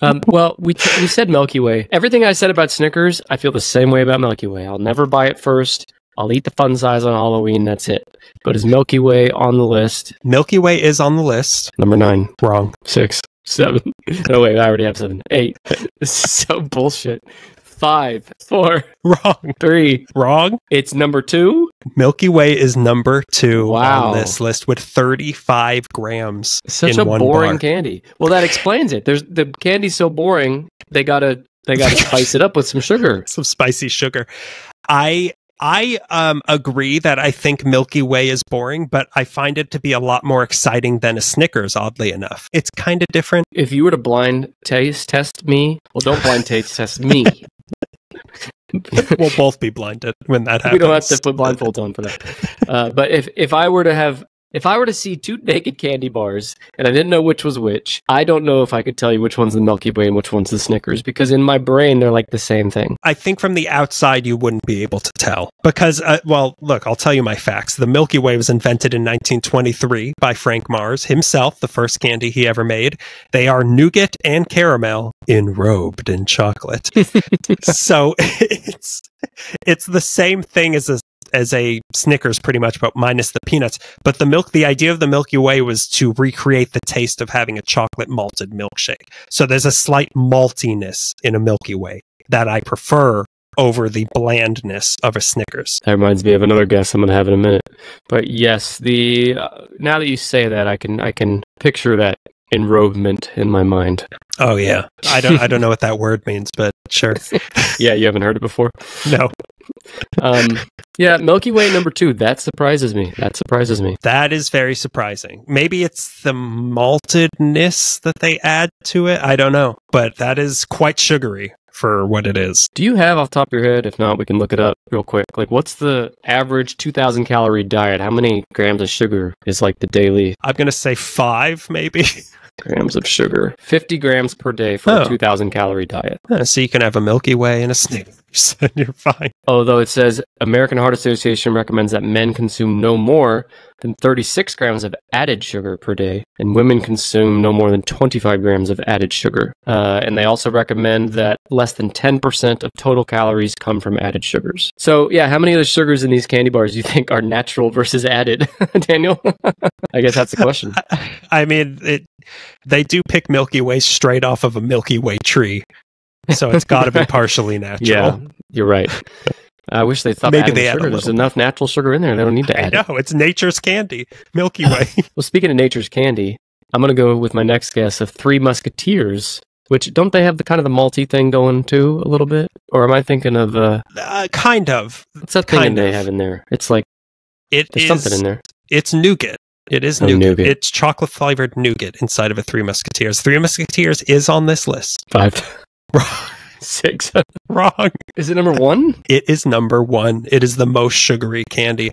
B: Um, well, we, we said Milky Way. Everything I said about Snickers, I feel the same way about Milky Way. I'll never buy it first. I'll eat the fun size on Halloween. That's it. But is Milky Way on the list?
A: Milky Way is on the list.
B: Number nine,
A: Wrong.
B: six, seven. No, wait, I already have seven. Eight. This is so bullshit. Five, four,
A: Wrong.
B: three.
A: Wrong.
B: It's number two.
A: Milky Way is number two
B: Wow.
A: on this list with 35 grams.
B: Such a
A: one
B: boring
A: bar.
B: candy. Well, that explains it. There's the candy's so boring. They gotta they gotta spice it up with some sugar.
A: Some spicy sugar. I I um agree that I think Milky Way is boring, but I find it to be a lot more exciting than a Snickers, oddly enough. It's kind of different.
B: If you were to blind taste test me, well, don't blind taste test me.
A: we'll both be blinded when that happens.
B: we don't have to put blindfolds on for that. Uh, but if if I were to have if I were to see two naked candy bars and I didn't know which was which, I don't know if I could tell you which one's the Milky Way and which one's the Snickers because in my brain they're like the same thing.
A: I think from the outside you wouldn't be able to tell because, uh, well, look, I'll tell you my facts. The Milky Way was invented in 1923 by Frank Mars himself, the first candy he ever made. They are nougat and caramel enrobed in chocolate. so it's it's the same thing as a as a Snickers pretty much, but minus the peanuts. But the milk, the idea of the Milky Way was to recreate the taste of having a chocolate malted milkshake. So there's a slight maltiness in a Milky Way that I prefer over the blandness of a Snickers.
B: That reminds me of another guess I'm going to have in a minute. But yes, the uh, now that you say that, I can I can picture that enrobement in my mind.
A: Oh yeah, I don't I don't know what that word means, but sure.
B: Yeah, you haven't heard it before.
A: No,
B: Um, yeah, Milky Way number two. That surprises me. That surprises me.
A: that is very surprising. Maybe it's the maltedness that they add to it. I don't know, but that is quite sugary for what it is.
B: Do you have off the top of your head? If not, we can look it up real quick. Like, what's the average 2,000 calorie diet? How many grams of sugar is like the daily
A: I'm gonna say five, maybe.
B: grams of sugar? 50 grams per day for
A: Oh.
B: a 2,000 calorie diet.
A: Uh, so you can have a Milky Way and a Snickers, and you're fine.
B: Although it says American Heart Association recommends that men consume no more than 36 grams of added sugar per day, and women consume no more than 25 grams of added sugar. Uh, and they also recommend that less than 10% of total calories come from added sugars. So, yeah, how many of the sugars in these candy bars do you think are natural versus added, Daniel? I guess that's the question.
A: I mean, it. They do pick Milky Way straight off of a Milky Way tree, so it's got to be partially natural.
B: Yeah, you're right. I wish they thought
A: Maybe they add
B: sugar. There's enough natural sugar in there. They don't need to add it.
A: know it's nature's candy, Milky Way.
B: Well, speaking of nature's candy, I'm going to go with my next guess of Three Musketeers Which don't they have the kind of the malty thing going too a little bit? Or am I thinking of uh
A: Uh, kind of.
B: what's that thing
A: Kind
B: they have in there? It's like
A: It
B: there's
A: is-
B: something in there.
A: It's nougat. It is
B: Oh,
A: nougat.
B: nougat.
A: It's chocolate flavored nougat inside of a Three Musketeers. Three Musketeers is on this list.
B: Five. six.
A: Wrong.
B: Is it number one?
A: It is number one. It is the most sugary candy.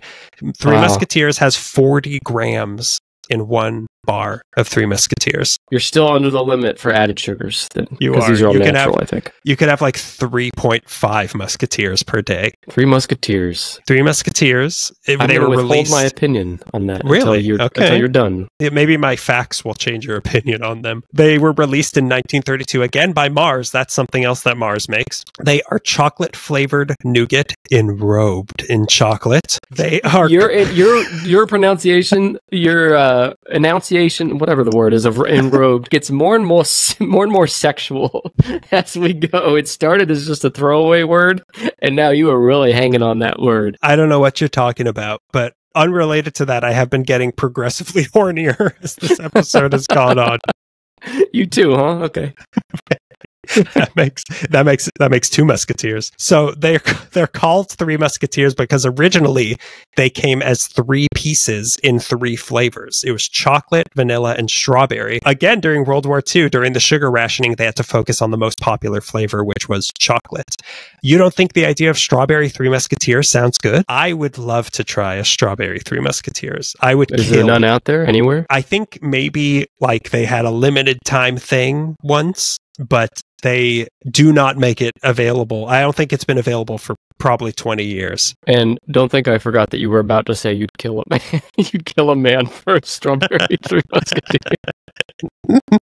A: Three
B: Wow.
A: Musketeers has 40 grams in one bar of Three Musketeers.
B: You're still under the limit for added sugars. Then,
A: You are.
B: these are all
A: You can
B: natural,
A: have-
B: I think.
A: You could have like 3.5 Musketeers per day.
B: Three Musketeers.
A: Three Musketeers, it-
B: I'm
A: they were
B: withhold
A: released.
B: my opinion on that.
A: Really?
B: Until you're,
A: Okay.
B: Until you're done.
A: Yeah, Maybe my facts will change your opinion on them. They were released in 1932 again by Mars. That's something else that Mars makes. They are chocolate flavored nougat enrobed in chocolate. They are
B: your your your pronunciation, your uh, enunciation, whatever the word is, of enrobed gets more and more more and more sexual as we go. It started as just a throwaway word, and now you are really hanging on that word.
A: I don't know what you're talking about, but unrelated to that, I have been getting progressively hornier as this episode has gone on.
B: You too, huh? Okay.
A: that makes that makes that makes two musketeers. So they're they're called three musketeers because originally they came as three pieces in three flavors. It was chocolate, vanilla, and strawberry. Again, during World War II, during the sugar rationing, they had to focus on the most popular flavor, which was chocolate. You don't think the idea of strawberry three musketeers sounds good? I would love to try a strawberry three musketeers. I would
B: Is there none out there anywhere?
A: I think maybe like they had a limited time thing once, but they do not make it available. I don't think it's been available for probably 20 years.
B: And don't think I forgot that you were about to say you'd kill a man. you'd kill a man for a strawberry three musketeers.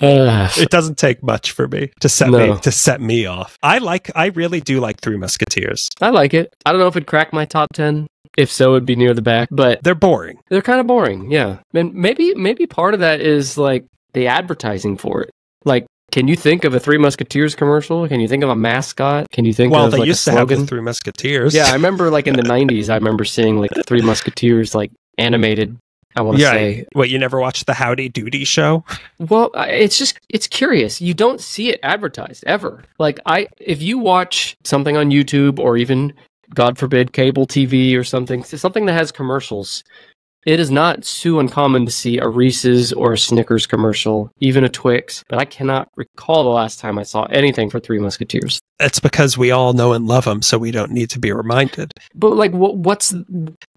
B: Uh,
A: It doesn't take much for me to set
B: No.
A: me to set me off. I like I really do like Three Musketeers.
B: I like it. I don't know if it'd crack my top ten. If so, it'd be near the back. But
A: They're boring.
B: they're kind of boring. Yeah, and maybe maybe part of that is like the advertising for it. Like, can you think of a Three Musketeers commercial? Can you think of a mascot? Can you think
A: well,
B: of
A: they
B: like
A: used
B: a
A: to have
B: slogan?
A: the Three Musketeers.
B: yeah, I remember like in the '90s. I remember seeing like the Three Musketeers like animated. I want to
A: Yeah.
B: say
A: What you never watched the Howdy Doody show?
B: Well, it's just it's curious. You don't see it advertised ever. Like I if you watch something on YouTube or even god forbid cable TV or something, something that has commercials, it is not too uncommon to see a Reese's or a Snickers commercial, even a Twix, but I cannot recall the last time I saw anything for Three Musketeers.
A: It's because we all know and love them, so we don't need to be reminded.
B: But like what what's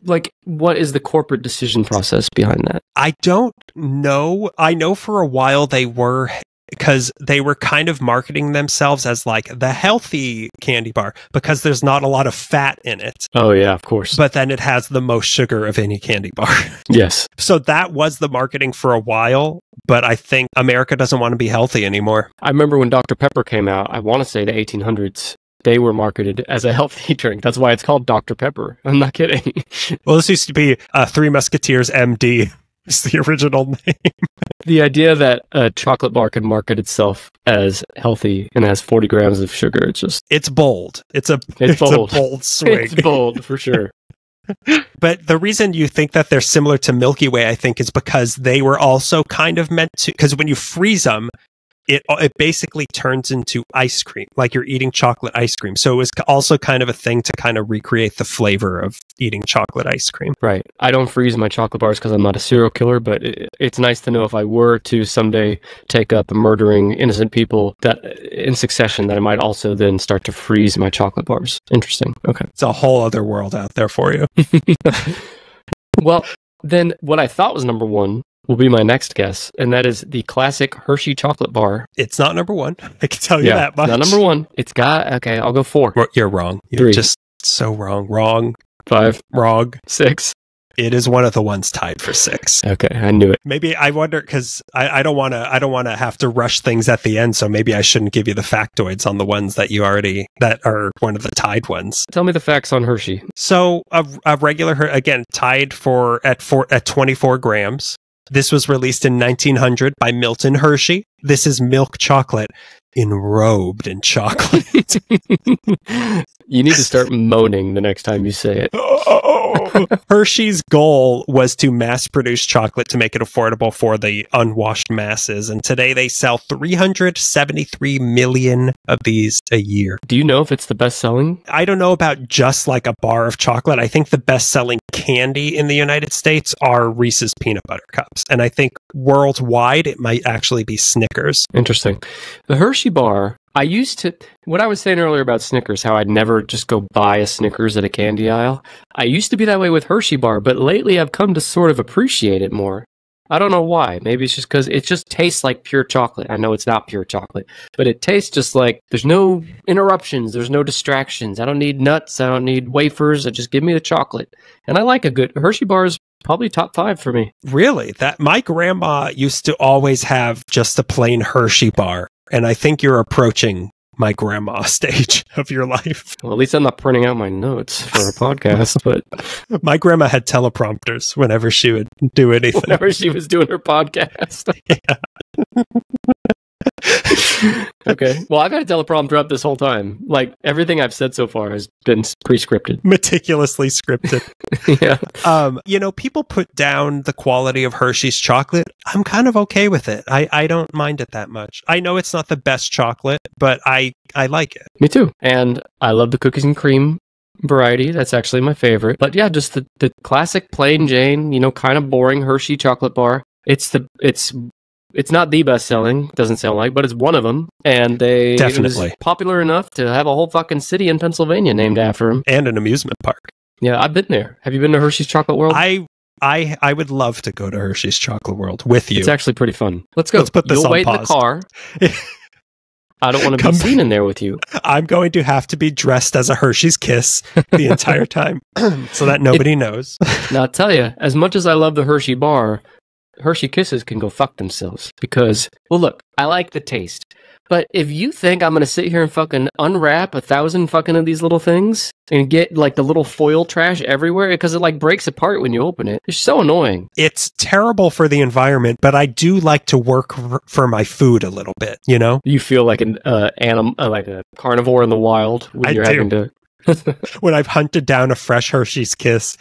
B: like what is the corporate decision process behind that?
A: I don't know. I know for a while they were because they were kind of marketing themselves as like the healthy candy bar because there's not a lot of fat in it,
B: Oh yeah, of course.
A: but then it has the most sugar of any candy bar.
B: yes.
A: so that was the marketing for a while, but I think America doesn't want to be healthy anymore.
B: I remember when Dr. Pepper came out, I want to say the 1800s, they were marketed as a healthy drink. That's why it's called Dr. Pepper. I'm not kidding.
A: Well, this used to be uh, Three Musketeers MD. Is the original name.
B: the idea that a chocolate bar can market itself as healthy and has 40 grams of sugar, it's just,
A: It's bold. It's a
B: It's bold.
A: a bold swing.
B: it's bold for sure.
A: But the reason you think that they're similar to Milky Way, I think, is because they were also kind of meant to. Because when you freeze them, it uh, it basically turns into ice cream, like you're eating chocolate ice cream. So it was also kind of a thing to kind of recreate the flavor of eating chocolate ice cream.
B: Right. I don't freeze my chocolate bars because I'm not a serial killer, but it, it's nice to know if I were to someday take up murdering innocent people that in succession, that I might also then start to freeze my chocolate bars. Interesting. Okay.
A: It's a whole other world out there for you.
B: well, then what I thought was number one will be my next guess, and that is the classic Hershey chocolate bar.
A: It's not number one. I can tell you that much.
B: not number one. It's got okay. I'll go four,
A: You're wrong. You're
B: Three.
A: just so wrong. Wrong.
B: five,
A: Wrong.
B: six.
A: It is one of the ones tied for six.
B: Okay, I knew it.
A: Maybe I wonder because I, I don't want to I don't want to have to rush things at the end. So maybe I shouldn't give you the factoids on the ones that you already that are one of the tied ones.
B: Tell me the facts on Hershey.
A: So a, a regular Her- again tied for at four at 24 grams. This was released in 1900 by Milton Hershey. This is milk chocolate enrobed in chocolate.
B: You need to start moaning the next time you say it.
A: Hershey's goal was to mass produce chocolate to make it affordable for the unwashed masses. And today they sell 373 million of these a year.
B: Do you know if it's the best selling?
A: I don't know about just like a bar of chocolate. I think the best selling candy in the United States are Reese's peanut butter cups. And I think worldwide it might actually be Snickers.
B: Interesting. The Hershey bar, I used to, what I was saying earlier about Snickers, how I'd never just go buy a Snickers at a candy aisle. I used to be that way with Hershey bar, but lately I've come to sort of appreciate it more. I don't know why. Maybe it's just because it just tastes like pure chocolate. I know it's not pure chocolate, but it tastes just like there's no interruptions, there's no distractions. I don't need nuts, I don't need wafers. I just give me the chocolate, and I like a good Hershey bar is probably top five for me.
A: Really? That my grandma used to always have just a plain Hershey bar, and I think you're approaching my grandma stage of your life.
B: Well, at least I'm not printing out my notes for a podcast, but
A: My grandma had teleprompters whenever she would do anything.
B: whenever she was doing her podcast. okay. Well, I've had a teleprompter up this whole time. Like everything I've said so far has been pre-scripted.
A: Meticulously scripted.
B: yeah.
A: Um, you know, people put down the quality of Hershey's chocolate. I'm kind of okay with it. I, I don't mind it that much. I know it's not the best chocolate, but I I like it.
B: Me too. And I love the cookies and cream variety. That's actually my favorite. But yeah, just the, the classic plain Jane, you know, kind of boring Hershey chocolate bar. It's the it's it's not the best selling, doesn't sound like, but it's one of them. And they it was
A: Definitely.
B: popular enough to have a whole fucking city in Pennsylvania named after him.
A: And an amusement park.
B: Yeah, I've been there. Have you been to Hershey's Chocolate World?
A: I I I would love to go to Hershey's Chocolate World with you.
B: It's actually pretty fun. Let's go.
A: Let's put this
B: You'll
A: on
B: wait in
A: pause.
B: the car. I don't want to
A: Come
B: be seen in there with you.
A: I'm going to have to be dressed as a Hershey's Kiss the entire time so that nobody knows.
B: Now, I'll tell you, as much as I love the Hershey bar, Hershey Kisses can go fuck themselves because, well, look, I like the taste. But if you think I'm going to sit here and fucking unwrap a thousand fucking of these little things and get like the little foil trash everywhere because it like breaks apart when you open it, it's so annoying.
A: It's terrible for the environment, but I do like to work for my food a little bit, you know?
B: You feel like an uh, animal, uh, like a carnivore in the wild when
A: I
B: you're
A: do.
B: having to.
A: When I've hunted down a fresh Hershey's Kiss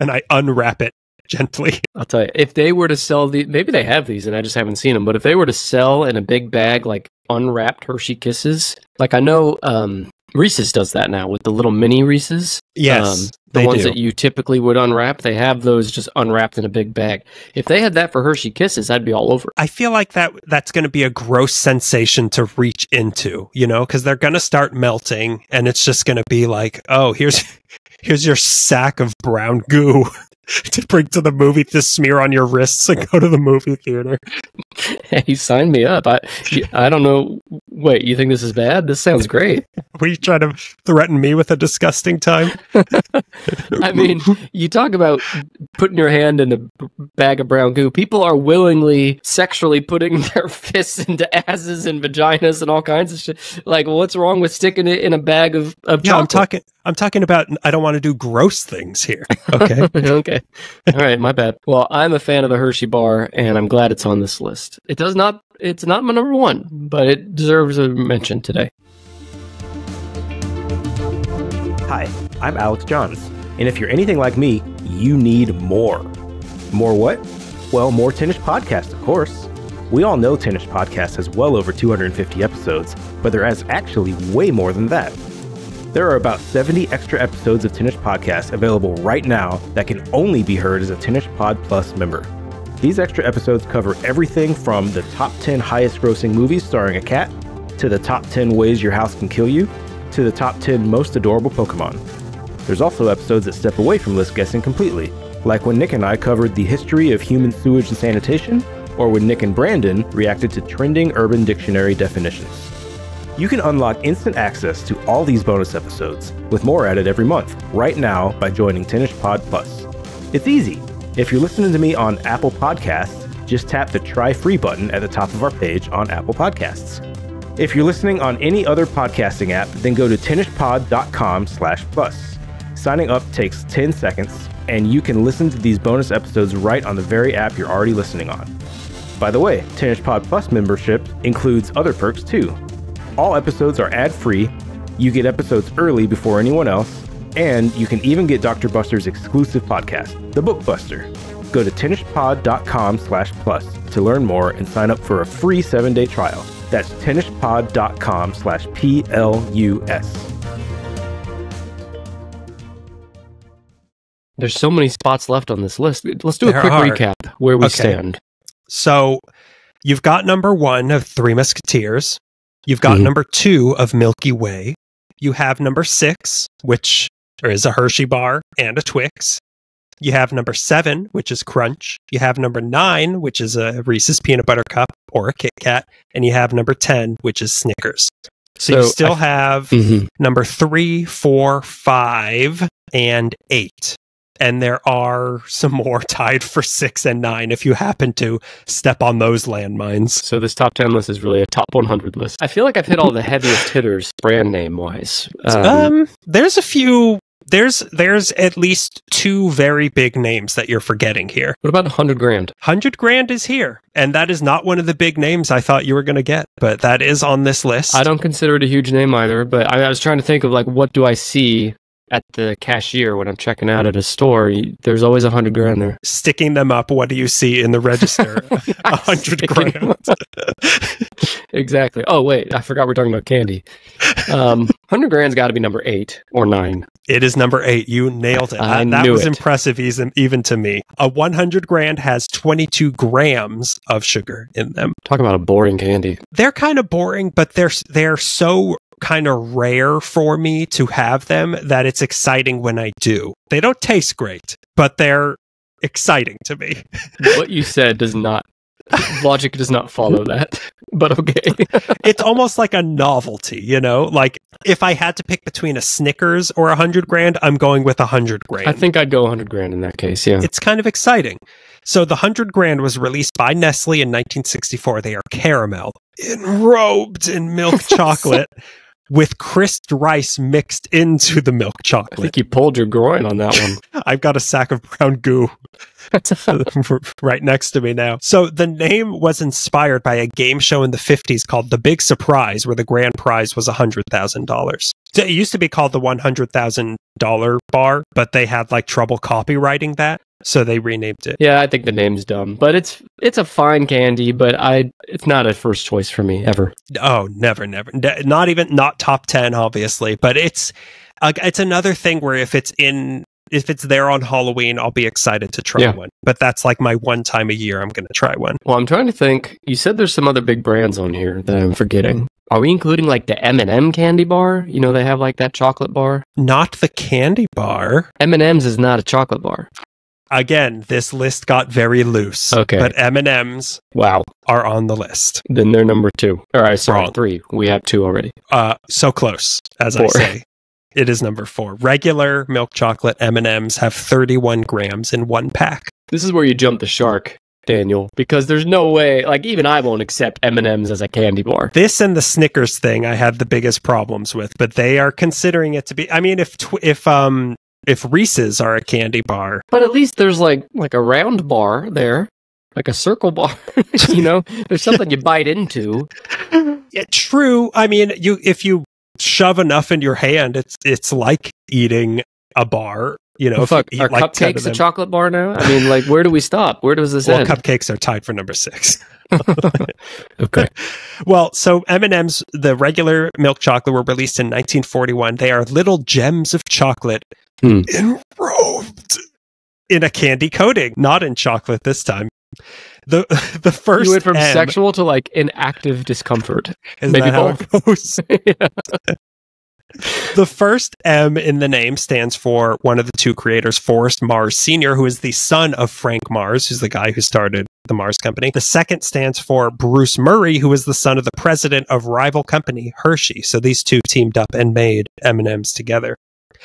A: and I unwrap it gently.
B: I'll tell you, if they were to sell the, maybe they have these and I just haven't seen them, but if they were to sell in a big bag like unwrapped Hershey Kisses, like I know um, Reese's does that now with the little mini Reese's.
A: Yes,
B: um, the ones
A: do.
B: that you typically would unwrap, they have those just unwrapped in a big bag. If they had that for Hershey Kisses, I'd be all over. it.
A: I feel like that that's going to be a gross sensation to reach into, you know, because they're going to start melting, and it's just going to be like, oh, here's here's your sack of brown goo to bring to the movie to smear on your wrists and go to the movie theater.
B: Hey, sign me up. I, I don't know. Wait, you think this is bad? This sounds great.
A: Were you trying to threaten me with a disgusting time?
B: I mean, you talk about putting your hand in a bag of brown goo. People are willingly sexually putting their fists into asses and vaginas and all kinds of shit. Like, what's wrong with sticking it in a bag of, of
A: Yeah, I'm talking. I'm talking about. I don't want to do gross things here. Okay.
B: okay. All right, my bad. Well, I'm a fan of the Hershey bar, and I'm glad it's on this list. It does not. It's not my number one, but it deserves a mention today.
D: Hi, I'm Alex Johns, and if you're anything like me, you need more. More what? Well, more 10ish Podcast, of course. We all know 10ish Podcast has well over 250 episodes, but there is actually way more than that. There are about 70 extra episodes of 10ish Podcast available right now that can only be heard as a 10ish Pod Plus member. These extra episodes cover everything from the top 10 highest grossing movies starring a cat, to the top 10 ways your house can kill you, to the top 10 most adorable Pokemon. There's also episodes that step away from list guessing completely, like when Nick and I covered the history of human sewage and sanitation, or when Nick and Brandon reacted to trending Urban Dictionary definitions. You can unlock instant access to all these bonus episodes, with more added every month, right now by joining 10ish Pod Plus. It's easy. If you're listening to me on Apple Podcasts, just tap the try free button at the top of our page on Apple Podcasts. If you're listening on any other podcasting app, then go to 10ishpod.com slash plus. Signing up takes 10 seconds, and you can listen to these bonus episodes right on the very app you're already listening on. By the way, 10ish Pod Plus membership includes other perks too. All episodes are ad-free, You get episodes early before anyone else, and you can even get Dr. Buster's exclusive podcast, The Book Buster. Go to 10ishpod.com slash plus to learn more and sign up for a free seven-day trial. That's 10ishpod.com slash P-L-U-S.
B: There's so many spots left on this list. Let's do a
A: There
B: quick
A: are.
B: recap where we
A: Okay.
B: stand.
A: So you've got number one of Three Musketeers. You've got
B: Mhm.
A: number two of Milky Way. You have number six, which is a Hershey bar and a Twix. You have number seven, which is Crunch. You have number nine, which is a Reese's peanut butter cup or a Kit Kat. And you have number 10, which is Snickers. So, you still
B: I-
A: have
B: Mm-hmm.
A: number three, four, five, and eight. And there are some more tied for six and nine if you happen to step on those landmines.
B: So this top 10 list is really a top 100 list. I feel like I've hit all the heaviest hitters brand name wise. Um,
A: Um, there's a few. There's there's at least two very big names that you're forgetting here.
B: what about 100 grand?
A: Hundred grand is here, and that is not one of the big names I thought you were going to get, but that is on this list.
B: I don't consider it a huge name either, but I, I was trying to think of like what do I see at the cashier when I'm checking out at a store? There's always a 100 grand there.
A: Sticking them up, what do you see in the register? A hundred grand.
B: exactly. Oh wait, I forgot we're talking about candy. Um, 100 grand's got to be number eight or nine.
A: It is number eight. You nailed it.
B: I
A: that that
B: knew
A: was
B: it.
A: impressive, even, even to me. A 100 grand has 22 grams of sugar in them.
B: Talk about a boring candy.
A: They're kind of boring, but they're they're so kind of rare for me to have them that it's exciting when I do. They don't taste great, but they're exciting to me.
B: What you said does not logic does not follow that. But okay.
A: it's almost like a novelty, you know? Like if I had to pick between a Snickers or a 100 grand, I'm going with a 100 grand.
B: I think I'd go 100 grand in that case. Yeah.
A: it's kind of exciting. So the 100 grand was released by Nestle in 1964. They are caramel, enrobed in milk chocolate with crisped rice mixed into the milk chocolate.
B: I think you pulled your groin on that one.
A: I've got a sack of brown goo right next to me now. So the name was inspired by a game show in the 50s called The Big Surprise, where the grand prize was $100,000. So it used to be called the $100,000 bar, but they had like trouble copywriting that. So they renamed it.
B: Yeah, I think the name's dumb, but it's it's a fine candy, but I it's not a first choice for me ever.
A: Oh, never, never. Ne- Not even not top ten, obviously, but it's uh, it's another thing where if it's in if it's there on Halloween, I'll be excited to try
B: Yeah.
A: one. But that's like my one time a year I'm going to try one.
B: Well, I'm trying to think. You said there's some other big brands on here that I'm forgetting. Are we including like the M&M candy bar? You know they have like that chocolate bar.
A: Not the candy bar.
B: M&M's is not a chocolate bar.
A: Again, this list got very loose.
B: Okay.
A: but M and M's
B: Wow.
A: are on the list.
B: Then they're number two. All right, sorry,
A: Wrong.
B: three. We have two already.
A: Uh, so close, as I say. It is number four. Regular milk chocolate M and M's have 31 grams in one pack.
B: This is where you jump the shark, Daniel, because there's no way. Like even I won't accept M&M's as a candy bar.
A: This and the Snickers thing I had the biggest problems with, but they are considering it to be. I mean, if tw- if um if Reese's are a candy bar,
B: But at least there's like like a round bar there, like a circle bar. you know, there's something you bite into.
A: yeah, true. I mean, you if you shove enough in your hand, it's it's like eating a bar. You know,
B: Oh,
A: if you
B: fuck, are
A: like
B: cupcakes a chocolate bar now? I mean, like, where do we stop? Where does this
A: well,
B: end?
A: cupcakes are tied for number six.
B: okay.
A: Well, so M and M's, the regular milk chocolate, were released in 1941. They are little gems of chocolate
B: Hmm.
A: enrobed in a candy coating, not in chocolate this time. The the first
B: you went from
A: M,
B: sexual to like inactive discomfort.
A: is
B: maybe
A: that how it goes?
B: Yeah.
A: The first M in the name stands for one of the two creators, Forrest Mars Sr., who is the son of Frank Mars, who's the guy who started the Mars Company. The second stands for Bruce Murrie, who is the son of the president of rival company Hershey. So these two teamed up and made M&Ms together.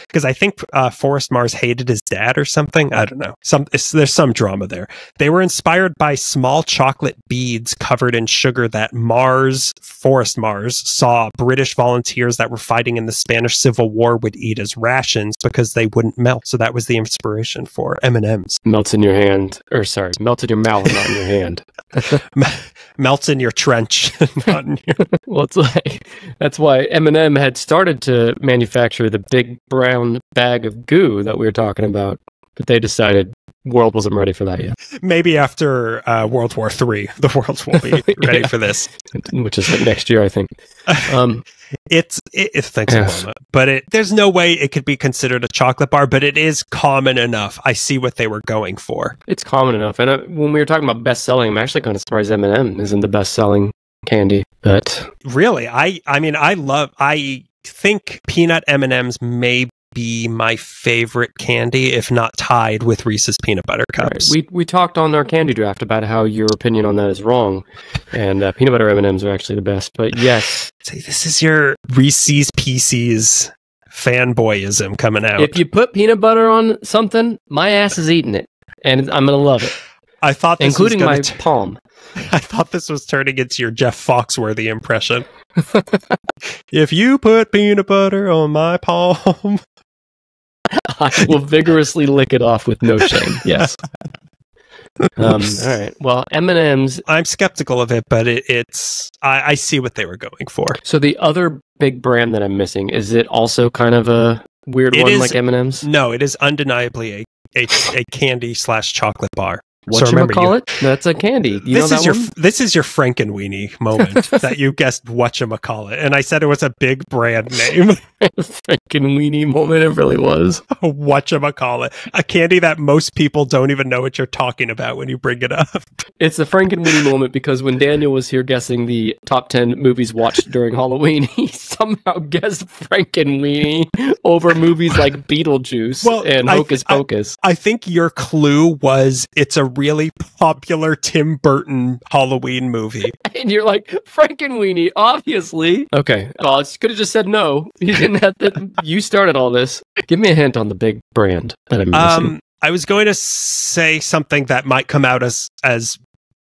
A: Because I think uh, Forrest Mars hated his dad or something. I don't know. Some it's, there's some drama there. They were inspired by small chocolate beads covered in sugar that Mars, Forrest Mars, saw British volunteers that were fighting in the Spanish Civil War would eat as rations because they wouldn't melt. So that was the inspiration for M and M's.
B: melts in your hand, or sorry, melts in your mouth, not in your hand.
A: melts in your trench. not in your-
B: Well, it's like that's why Eminem had started to manufacture the big brown bag of goo that we were talking about, but they decided world wasn't ready for that yet,
A: Maybe after uh, World War Three, the world will be ready
B: Yeah.
A: for this.
B: which is like next year, I think. Um,
A: It's it, it thanks
B: Yes.
A: a moment, but it there's no way it could be considered a chocolate bar, but it is common enough. I see what they were going for.
B: it's common enough. And uh, when we were talking about best selling, I'm actually kind of surprised M&M isn't the best selling candy. But
A: Really, I I mean, I love. I think peanut M and M's may be my favorite candy, if not tied with Reese's peanut butter
B: right,
A: cups.
B: we we talked on our candy draft about how your opinion on that is wrong, and uh, peanut butter M&Ms are actually the best. But yes,
A: See, this is your Reese's Pieces fanboyism coming out.
B: if you put peanut butter on something, my ass is eating it, and I'm gonna love it,
A: I thought this
B: including
A: was
B: my
A: t-
B: palm.
A: I thought this was turning into your Jeff Foxworthy impression. if you put peanut butter on my palm,
B: I will vigorously lick it off with no shame. Yes. Um, all right. Well, M and M's.
A: I'm skeptical of it, but it, it's I, I see what they were going for.
B: So the other big brand that I'm missing is it also kind of a weird
A: It
B: one
A: is-
B: like M and M's?
A: No, it is undeniably a a, a candy slash chocolate bar.
B: Whatchamacallit? That's a candy. You
A: this is your
B: one?
A: this is your Frankenweenie moment that you guessed what call it, And I said it was a big brand name.
B: Freaking weenie moment. It really was.
A: what call it? A candy that most people don't even know what you're talking about when you bring it up.
B: It's a Frankenweenie moment because when Daniel was here guessing the top 10 movies watched during Halloween, he somehow guessed Frankenweenie over movies like Beetlejuice
A: Well,
B: and
A: I-
B: Hocus
A: I-
B: Pocus.
A: I think your clue was it's a really popular Tim Burton Halloween movie.
B: and you're like, Frankenweenie, obviously. Okay. Well, I could have just said no. You didn't have to. You started all this. Give me a hint on the big brand that I'm missing.
A: Um, I was going to say something that might come out as as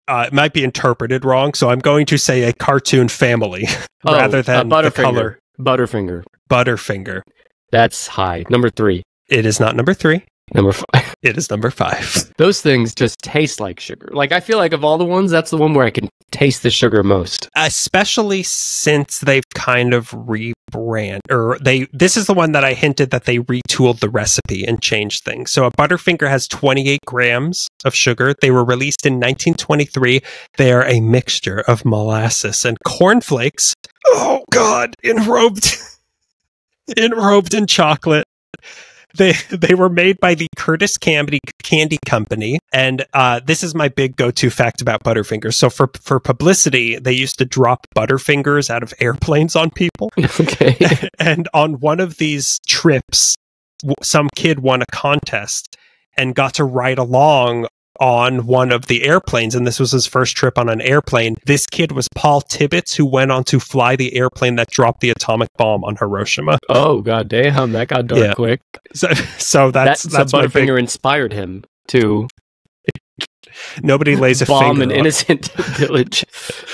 A: uh, it might be interpreted wrong, so I'm going to say a cartoon family
B: Oh,
A: rather
B: uh,
A: than the
B: Butterfinger.
A: color
B: Butterfinger.
A: Butterfinger.
B: That's high. Number three.
A: It is not number three.
B: Number five.
A: It is number five.
B: Those things just taste like sugar. Like I feel like of all the ones, that's the one where I can taste the sugar most.
A: Especially since they've kind of rebrand or they this is the one that I hinted that they retooled the recipe and changed things. So a Butterfinger has 28 grams of sugar. They were released in 1923. They are a mixture of molasses and cornflakes. Oh god, enrobed enrobed in chocolate. They they were made by the Curtiss Candy Candy Company, and uh, this is my big go to fact about Butterfingers. So for for publicity, they used to drop Butterfingers out of airplanes on people,
B: okay.
A: and on one of these trips, some kid won a contest and got to ride along on one of the airplanes and this was his first trip on an airplane this kid was paul tibbets who went on to fly the airplane that dropped the atomic bomb on hiroshima
B: Oh god damn, that got dark
A: Yeah.
B: quick.
A: so, so that's
B: That
A: that's
B: so
A: my big,
B: Butterfinger inspired him to
A: nobody lays a
B: bomb
A: finger
B: an
A: on-
B: innocent village.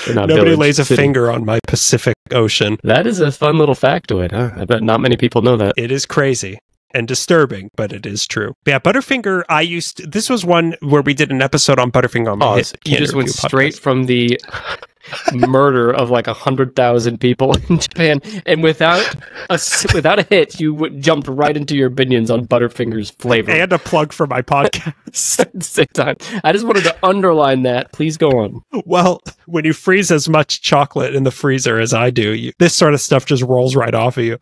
A: Nobody
B: village,
A: lays a
B: city.
A: finger on my Pacific Ocean.
B: That is a fun little factoid, huh? I bet not many people know that.
A: It is crazy and disturbing, but it is true. Yeah, Butterfinger. I used this was one where we did an episode on Butterfinger on
B: Oh,
A: hit
B: you just went straight
A: podcast.
B: from the murder of like a hundred thousand people in Japan, and without a without a hit, you w- jumped right into your opinions on Butterfinger's flavor
A: and a plug for my podcast.
B: at the same time. I just wanted to underline that. Please go on.
A: well, when you freeze as much chocolate in the freezer as I do, you, this sort of stuff just rolls right off of you.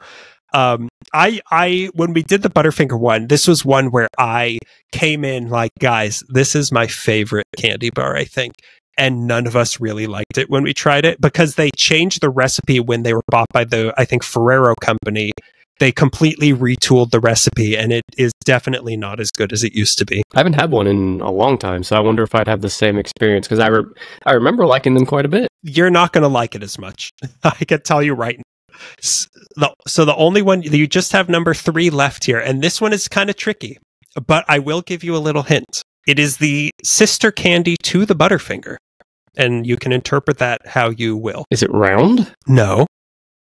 A: Um, I, I, when we did the Butterfinger one, this was one where I came in like, guys, this is my favorite candy bar, I think. And none of us really liked it when we tried it because they changed the recipe when they were bought by the, I think, Ferrero company. They completely retooled the recipe and it is definitely not as good as it used to be.
B: I haven't had one in a long time, so I wonder if I'd have the same experience because I re- I remember liking them quite a bit.
A: You're not going to like it as much. I can tell you right now. S- the- So the only one you just have number three left here, and this one is kind of tricky, but I will give you a little hint. It is the sister candy to the Butterfinger, and you can interpret that how you will.
B: Is it round?
A: No,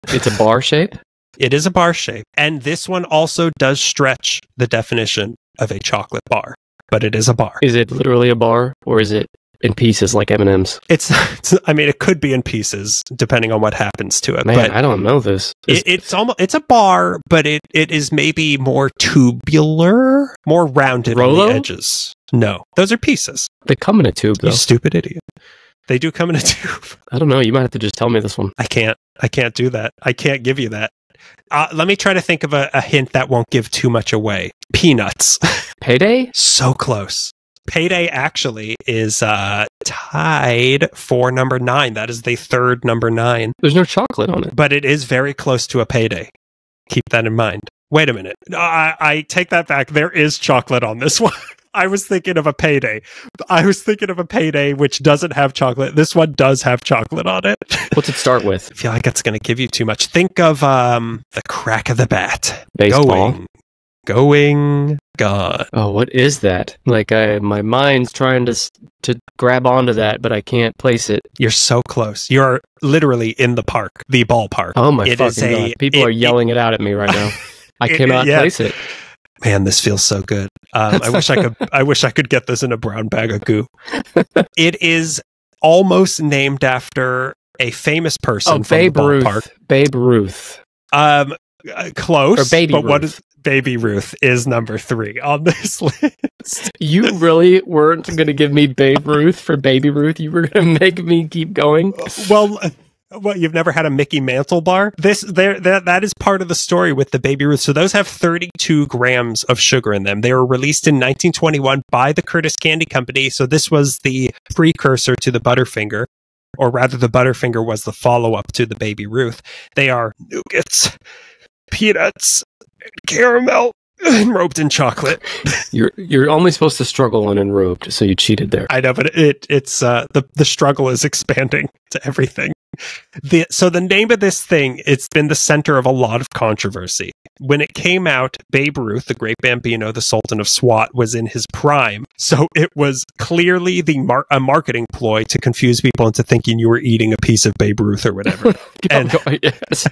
B: It's a bar shape.
A: it is a bar shape, and this one also does stretch the definition of a chocolate bar, but it is a bar.
B: Is it literally a bar, or is it in pieces like M and M's?
A: It's, it's, I mean, it could be in pieces depending on what happens to it.
B: Man,
A: but
B: I don't know this.
A: it, it's almost it's a bar, but it, it is maybe more tubular, more rounded on the edges. No, those are pieces.
B: they come in a tube though.
A: You stupid idiot. They do come in a tube.
B: I don't know. You might have to just tell me this one.
A: I can't. I can't do that. I can't give you that. Uh, let me try to think of a, a hint that won't give too much away. Peanuts.
B: Payday?
A: so close. Payday actually is uh, tied for number nine. That is the third number nine,
B: There's no chocolate on it.
A: but it is very close to a payday. Keep that in mind. Wait a minute. I, I take that back. There is chocolate on this one. I was thinking of a payday. I was thinking of a payday which doesn't have chocolate. This one does have chocolate on it.
B: What's it start with?
A: I feel like it's going to give you too much. Think of um, the crack of the bat.
B: Baseball.
A: Going, going, gone.
B: Oh, what is that? Like, I my mind's trying to to grab onto that, but I can't place it.
A: You're so close. You're literally in the park, the ballpark.
B: Oh my
A: It
B: fucking
A: is a-
B: god! People
A: it-
B: are yelling it, out at me right now. I cannot
A: yeah.
B: place it.
A: Man, this feels so good. Um, I wish I could. I wish I could get this in a brown bag of goo. it is almost named after a famous person
B: Oh,
A: from
B: Babe
A: the
B: Ruth. Babe Ruth.
A: Um, uh, close,
B: Or Baby
A: but what
B: Ruth.
A: is Baby Ruth is number three on this list.
B: You really weren't going to give me Babe Ruth for Baby Ruth. You were going to make me keep going.
A: well. uh, What you've never had a Mickey Mantle bar? This there that that is part of the story with the Baby Ruth. So those have 32 grams of sugar in them. They were released in 1921 by the Curtiss Candy Company. So this was the precursor to the Butterfinger, or rather, the Butterfinger was the follow up to the Baby Ruth. They are nougats, peanuts, caramel, enrobed in chocolate.
B: You're you're only supposed to struggle on enrobed, so you cheated there.
A: I know, but it it's uh the the struggle is expanding to everything. The so the name of this thing it's been the center of a lot of controversy. When it came out, Babe Ruth, the great Bambino, the Sultan of SWAT, was in his prime. So it was clearly the mar- a marketing ploy to confuse people into thinking you were eating a piece of Babe Ruth or whatever. and-
B: yes.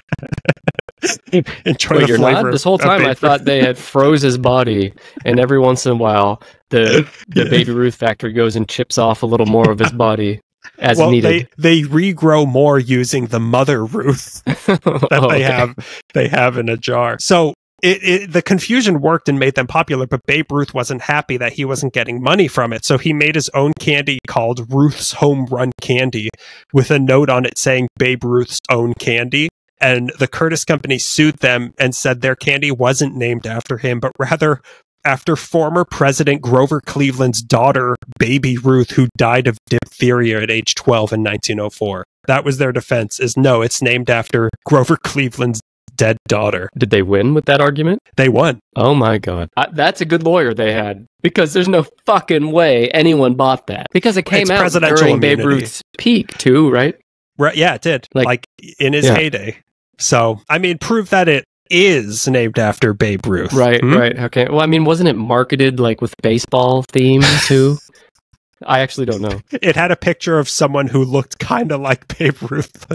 A: Enjoy
B: Wait,
A: the flavor.
B: This whole time, I thought they had froze his body, and every once in a while, the the
A: Yeah.
B: Baby Ruth factory goes and chips off a little more of his body as
A: well,
B: needed.
A: they they regrow more using the mother Ruth that
B: Oh,
A: they
B: okay.
A: have they have in a jar. So it, it, the confusion worked and made them popular, but Babe Ruth wasn't happy that he wasn't getting money from it. So he made his own candy called Ruth's Home Run Candy with a note on it saying Babe Ruth's own candy. And the Curtiss Company sued them and said their candy wasn't named after him, but rather after former President Grover Cleveland's daughter, Baby Ruth, who died of diphtheria at age 12 in 1904. That was their defense is no, it's named after Grover Cleveland's dead daughter.
B: Did they win with that argument?
A: They won.
B: Oh my god, I, that's a good lawyer they had because there's no fucking way anyone bought that because it came
A: It's
B: out during Babe
A: immunity.
B: Ruth's peak too, right?
A: Right, yeah, it did.
B: Like-
A: Like, in his
B: Yeah.
A: heyday. So, I mean, prove that it is named after Babe Ruth.
B: Right,
A: Hmm?
B: right. Okay. Well, I mean, wasn't it marketed like with baseball theme too? I actually don't know.
A: It had a picture of someone who looked kind of like Babe Ruth,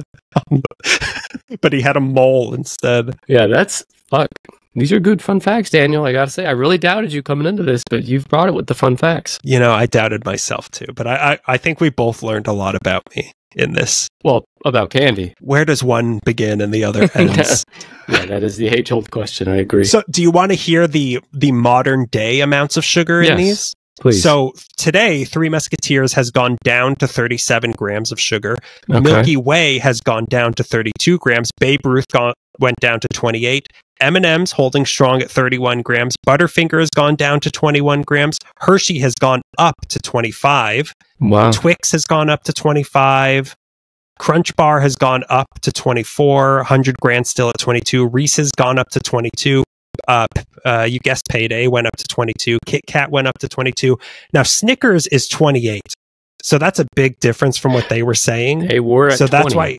A: but he had a mole instead.
B: Yeah, that's fuck. These are good fun facts, Daniel. I gotta say, I really doubted you coming into this, but you've brought it with the fun facts.
A: You know, I doubted myself too, but I, I, I think we both learned a lot about me in this.
B: Well, about candy.
A: Where does one begin and the other ends?
B: Yeah, that is the age-old question. I agree.
A: so, do you want to hear the the modern day amounts of sugar in these?
B: Please.
A: So today, Three Musketeers has gone down to 37 grams of sugar.
B: Okay.
A: Milky Way has gone down to 32 grams. Babe Ruth gone, went down to 28. M&M's holding strong at 31 grams. Butterfinger has gone down to 21 grams. Hershey has gone up to 25.
B: wow.
A: Twix has gone up to 25. Crunch Bar has gone up to 24. 100 grand still at 22. Reese has gone up to 22. Uh, uh, you guessed Payday went up to 22. Kit Kat went up to 22. Now Snickers is 28. So that's a big difference from what they were saying.
B: They were at
A: so that's why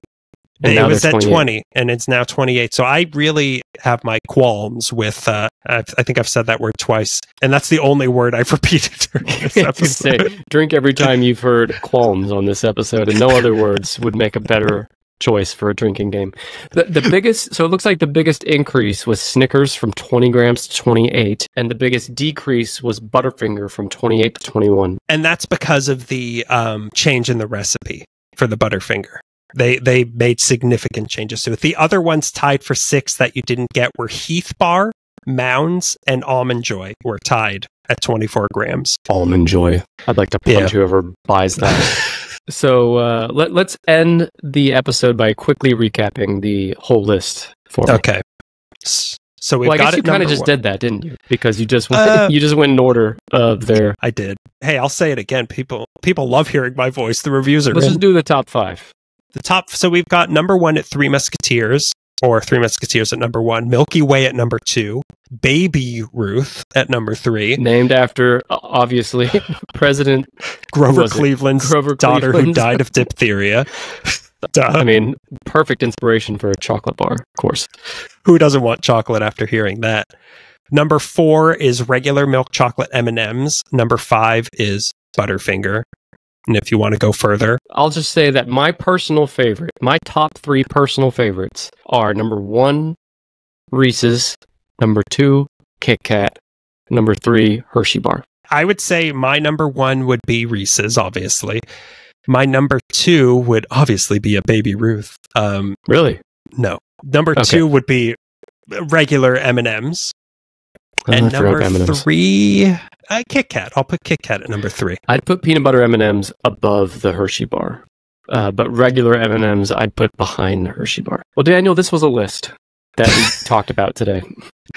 B: and
A: it was at
B: 28.
A: 20 and it's now 28. So I really have my qualms with, uh, I've, I think I've said that word twice. And that's the only word I've repeated during this
B: I say, drink every time you've heard qualms on this episode, and no other words would make a better choice for a drinking game. The, the biggest, so it looks like the biggest increase was Snickers from 20 grams to 28, and the biggest decrease was Butterfinger from 28 to 21.
A: And that's because of the um, change in the recipe for the Butterfinger. They they made significant changes to it. The other ones tied for six that you didn't get were Heath Bar, Mounds, and Almond Joy were tied at 24 grams.
B: Almond Joy. I'd like to punch
A: Yeah.
B: whoever buys that. so uh, let, let's end the episode by quickly recapping the whole list for me.
A: Okay. S- So we've
B: Well, I
A: got
B: guess you kind of just
A: one.
B: did that, didn't you? Because you just went,
A: Uh,
B: you just went in order of their.
A: I did. Hey, I'll say it again. People people love hearing my voice. The reviews are
B: Let's
A: in.
B: just do the top five.
A: The top. So we've got number one at Three Musketeers, or Three Musketeers at number one, Milky Way at number two, Baby Ruth at number three,
B: Named after obviously President.
A: Grover? Cleveland's
B: Grover
A: daughter who died of diphtheria. Duh.
B: I mean, perfect inspiration for a chocolate bar, of course.
A: who doesn't want chocolate after hearing that? Number four is regular milk chocolate M and M's. Number five is Butterfinger. And if you want to go further,
B: I'll just say that my personal favorite, my top three personal favorites are number one, Reese's, number two, Kit Kat, number three, Hershey Bar.
A: I would say my number one would be Reese's, obviously. My number two would obviously be a Baby Ruth. Um,
B: Really?
A: no, number
B: Okay.
A: two would be regular M and M's, and
B: I
A: number
B: M&Ms.
A: three, uh, Kit Kat. I'll put Kit Kat at number three.
B: I'd put peanut butter M&Ms above the Hershey Bar. Uh, but regular M&Ms I'd put behind the Hershey Bar. Well, Daniel, this was a list that we talked about today.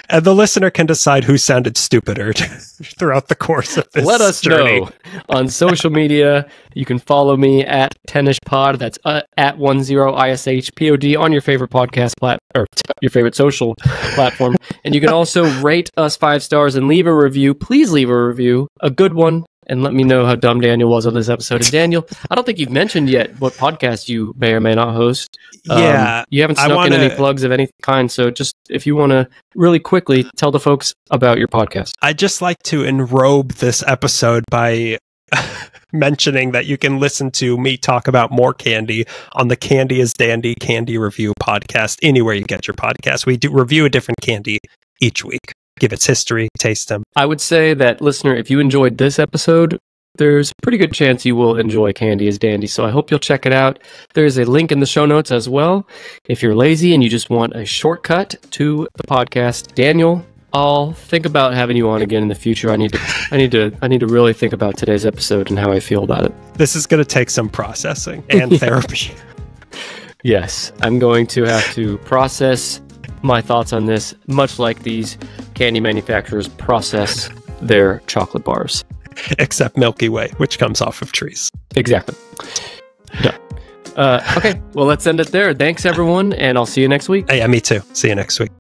A: And the listener can decide who sounded stupider throughout the course of this.
B: Let us
A: journey.
B: know on social media. You can follow me at 10ishpod. That's uh, at 10ishpod on your favorite podcast plat or your favorite social platform. And you can also rate us five stars and leave a review. Please leave a review, a good one, and let me know how dumb Daniel was on this episode. And Daniel, I don't think you've mentioned yet what podcast you may or may not host. Um,
A: Yeah,
B: you haven't snuck in any plugs of any kind. So just if you want to really quickly tell the folks about your podcast.
A: I'd just like to enrobe this episode by mentioning that you can listen to me talk about more candy on the Candy is Dandy Candy Review podcast, anywhere you get your podcast. We do review a different candy each week, give its history, taste them.
B: I would say that, listener, if you enjoyed this episode, there's a pretty good chance you will enjoy Candy is Dandy. So I hope you'll check it out. There's a link in the show notes as well. If you're lazy and you just want a shortcut to the podcast, Daniel, I'll think about having you on again in the future. I need to, I need to, I need to really think about today's episode and how I feel about it.
A: This is going to take some processing and therapy.
B: Yes, I'm going to have to process my thoughts on this, much like these candy manufacturers process their chocolate bars.
A: except Milky Way, which comes off of trees.
B: Exactly. Done. Uh, okay, well, let's end it there. Thanks, everyone, and I'll see you next week.
A: Hey, yeah, me too. See you next week.